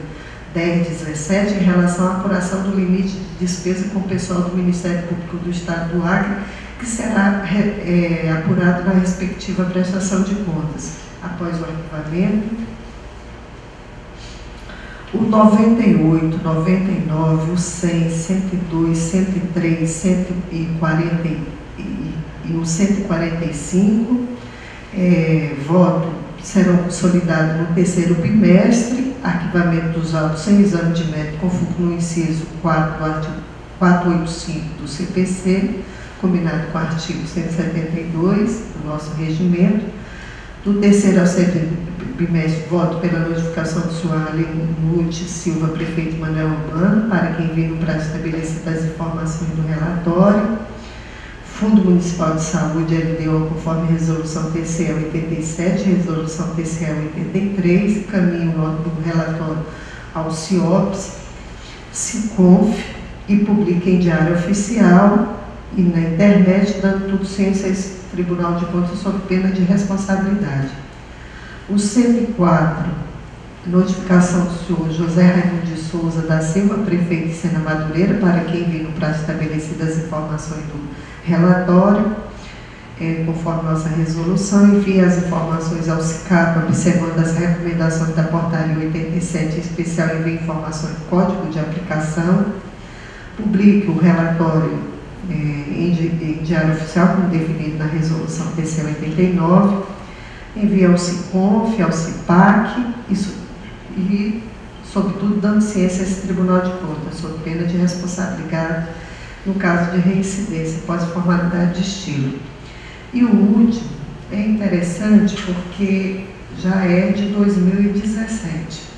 1017 em relação à apuração do limite de despesa com o pessoal do Ministério Público do Estado do Acre, que será é, apurado na respectiva prestação de contas. Após o arquivamento, o 98, 99, o 100, 102, 103, 140 e, e o 145 é, voto serão consolidados no terceiro bimestre, arquivamento dos autos sem exame de mérito, conforme no inciso 4 do artigo 485 do CPC, combinado com o artigo 172 do nosso regimento, do terceiro ao sétimo bimestre, voto pela notificação do senhor Alenute Silva, prefeito Manuel Urbano, para que envie no prazo estabelecido as informações do relatório. Fundo Municipal de Saúde, LDO, conforme resolução TCE 87, resolução TCE 83, caminho do relatório ao CIOPS, SICONF e publica em diário oficial e na internet, dando tudo ciência a esse Tribunal de Contas sob pena de responsabilidade. O 104, notificação do senhor José Raimundo de Souza da Silva, prefeito de Sena Madureira, para quem envia no prazo estabelecido as informações do relatório, é, conforme nossa resolução, envia as informações ao SICAP, observando as recomendações da portaria 87 especial, envia informações do código de aplicação, publique o relatório é, em, em, diário oficial, como definido na resolução TC 89, envia ao SICONF, ao CIPAC isso, e, sobretudo, dando ciência a esse Tribunal de Contas, sob pena de responsabilidade no caso de reincidência pós-formalidade de estilo. E o último é interessante porque já é de 2017.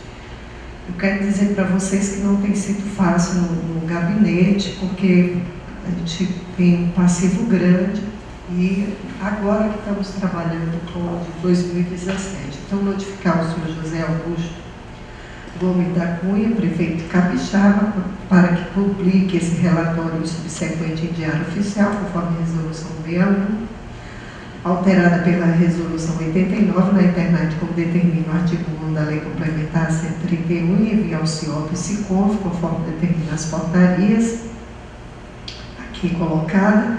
Eu quero dizer para vocês que não tem sido fácil no, no gabinete, porque a gente tem um passivo grande e agora que estamos trabalhando com o de 2017. Então, notificar o senhor José Augusto Gomes da Cunha, prefeito Capixaba, para que publique esse relatório subsequente em diário oficial, conforme a resolução 61, alterada pela resolução 89 na internet, como determina o artigo 1 da Lei Complementar 131, e envia ao CIOP e SICONF, conforme determina as portarias aqui colocada,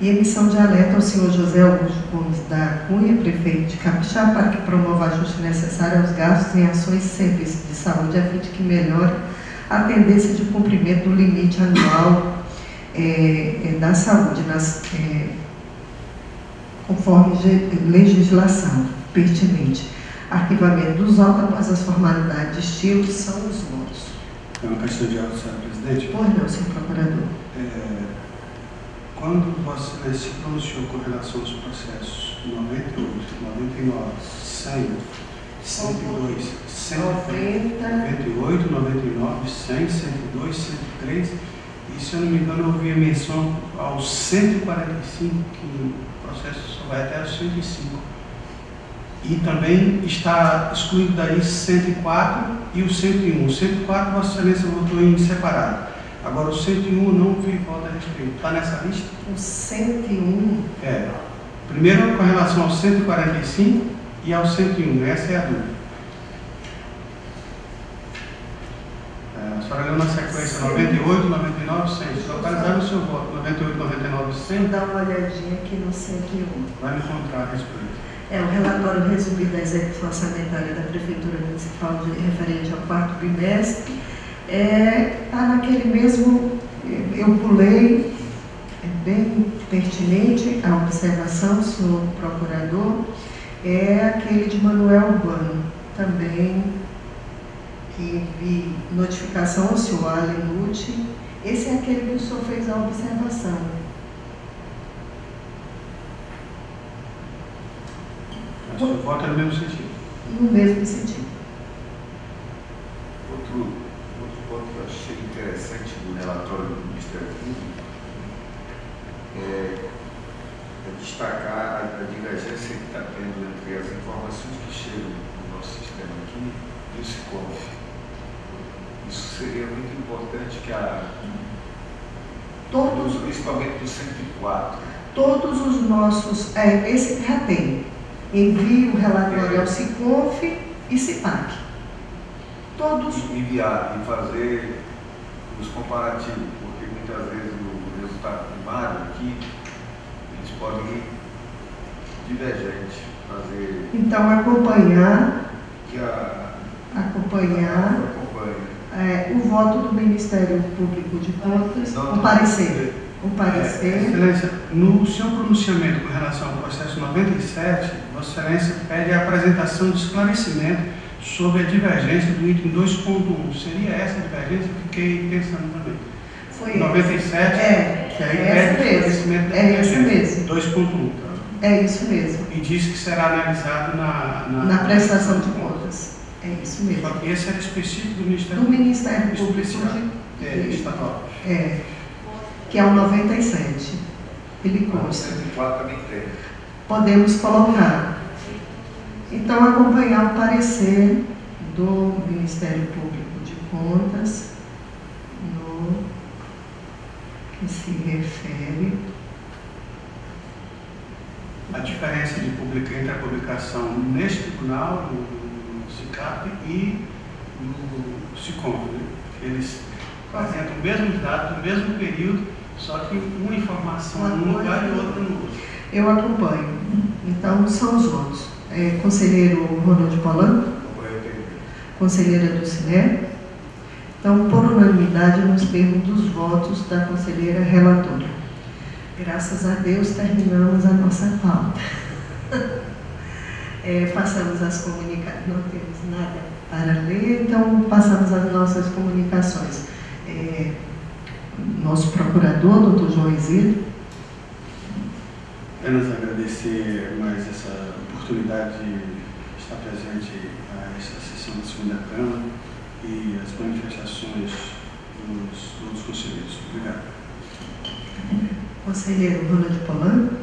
e emissão de alerta ao senhor José Augusto Gomes da Cunha, prefeito de Capixaba, para que promova ajuste necessário aos gastos em ações e serviços de saúde, a fim de que melhore a tendência de cumprimento do limite anual é, é, da saúde, nas, é, conforme legislação pertinente. Arquivamento dos autos após as formalidades de estilo são os votos. É uma questão de ordem, senhor presidente? Pois não, senhor procurador. É, quando Vossa Excelência se pronunciou com relação aos processos 98, 99, 100, 102, 198, 99, 100, 102, 103, e se eu não me engano, eu ouvi a menção aos 145, que o processo só vai até os 105. E também está excluído daí 104 e o 101. O 104, Vossa Excelência votou em separado. Agora, o 101 não vi volta a respeito. Está nessa lista? O 101? É. Primeiro com relação ao 145 e ao 101. Essa é a dúvida. É, a senhora leu na sequência 98, 99, 100. Localizar o seu voto. 98, 99, 100. Vou dar uma olhadinha aqui no 101. Vai me encontrar a respeito. É o relatório resumido da execução orçamentária da Prefeitura Municipal de, referente ao quarto bimestre é, tá naquele mesmo, eu pulei, é bem pertinente a observação, senhor procurador, é aquele de Manuel Urbano, também que vi notificação ao senhor Alenucci, esse é aquele que o senhor fez a observação. Mas o voto é no mesmo sentido. No mesmo sentido. Outro ponto que eu achei interessante do relatório do Ministério Público é, é destacar a, a, divergência que está tendo entre as informações que chegam no nosso sistema aqui e o SICONF. Isso seria muito importante que a. Todos, principalmente do 104. Todos os nossos. É, esse já tem. Envie o relatório ao SICONF e CIPAC todos. Enviar e fazer os comparativos, porque muitas vezes o resultado primário aqui, eles podem ir divergentes, fazer. Então acompanhar. Que a, acompanhar. É, o voto do Ministério Público de Contas, o parecer. O parecer. É, Excelência, no seu pronunciamento com relação ao processo 97, Vossa Excelência pede a apresentação de esclarecimento sobre a divergência do item 2.1. Seria essa a divergência? Eu fiquei pensando também. Foi 97, é, que aí é pede mesmo. É isso mesmo. 2.1. Tá? É isso mesmo. E diz que será analisado na, na, na prestação de contas. É isso mesmo. Só que esse era específico do Ministério Do Ministério Público de, é, estadual. É, que é o 97. Ele consta. 104 também tem. Podemos colocar então, acompanhar o parecer do Ministério Público de Contas que se refere a diferença de publica, entre a publicação neste tribunal, no, no CICAP, e no SICOM. Né? Eles apresentam o mesmo dado, no mesmo período, só que uma informação num lugar e outra no outro. Eu acompanho. Então, são os votos. É, conselheiro Ronald Polanco, conselheira Dulcinea. Então, por unanimidade, nos termos dos votos da conselheira relatora. Graças a Deus, terminamos a nossa pauta. é, passamos as comunicações, não temos nada para ler, então passamos as nossas comunicações. É, nosso procurador, doutor João Isidro. Apenas agradecer mais essa oportunidade de estar presente a essa sessão da segunda Câmara e as manifestações dos outros conselheiros. Obrigado. Conselheiro Ronald Polanco.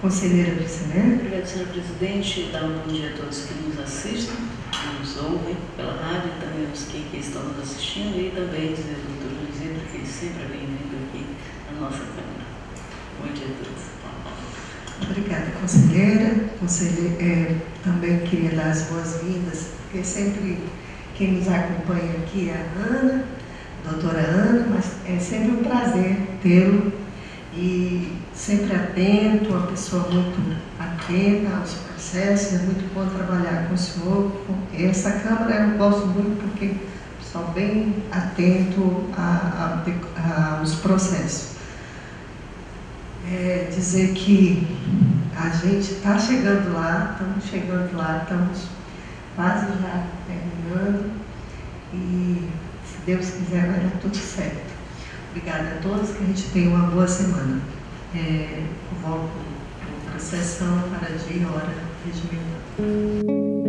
Conselheira Prisciné. Obrigada, senhor presidente. Dar um bom dia a todos que nos assistem, que nos ouvem pela rádio, também os que, que estão nos assistindo e também dizer ao doutor Luizito que sempre é bem-vindo aqui na nossa Câmara. Bom dia a todos. Obrigada, conselheira. Conselhe... É, também queria dar as boas-vindas, porque sempre quem nos acompanha aqui é a Ana, a doutora Ana, mas é sempre um prazer tê-lo e sempre atento, uma pessoa muito atenta aos processos, é muito bom trabalhar com o senhor. Essa Câmara eu gosto muito porque pessoal bem atento a, a, aos processos. É dizer que a gente está chegando lá, estamos chegando lá, estamos quase já terminando e se Deus quiser vai dar tudo certo. Obrigada a todos, que a gente tenha uma boa semana. É, volto para a sessão para dia e hora regimental.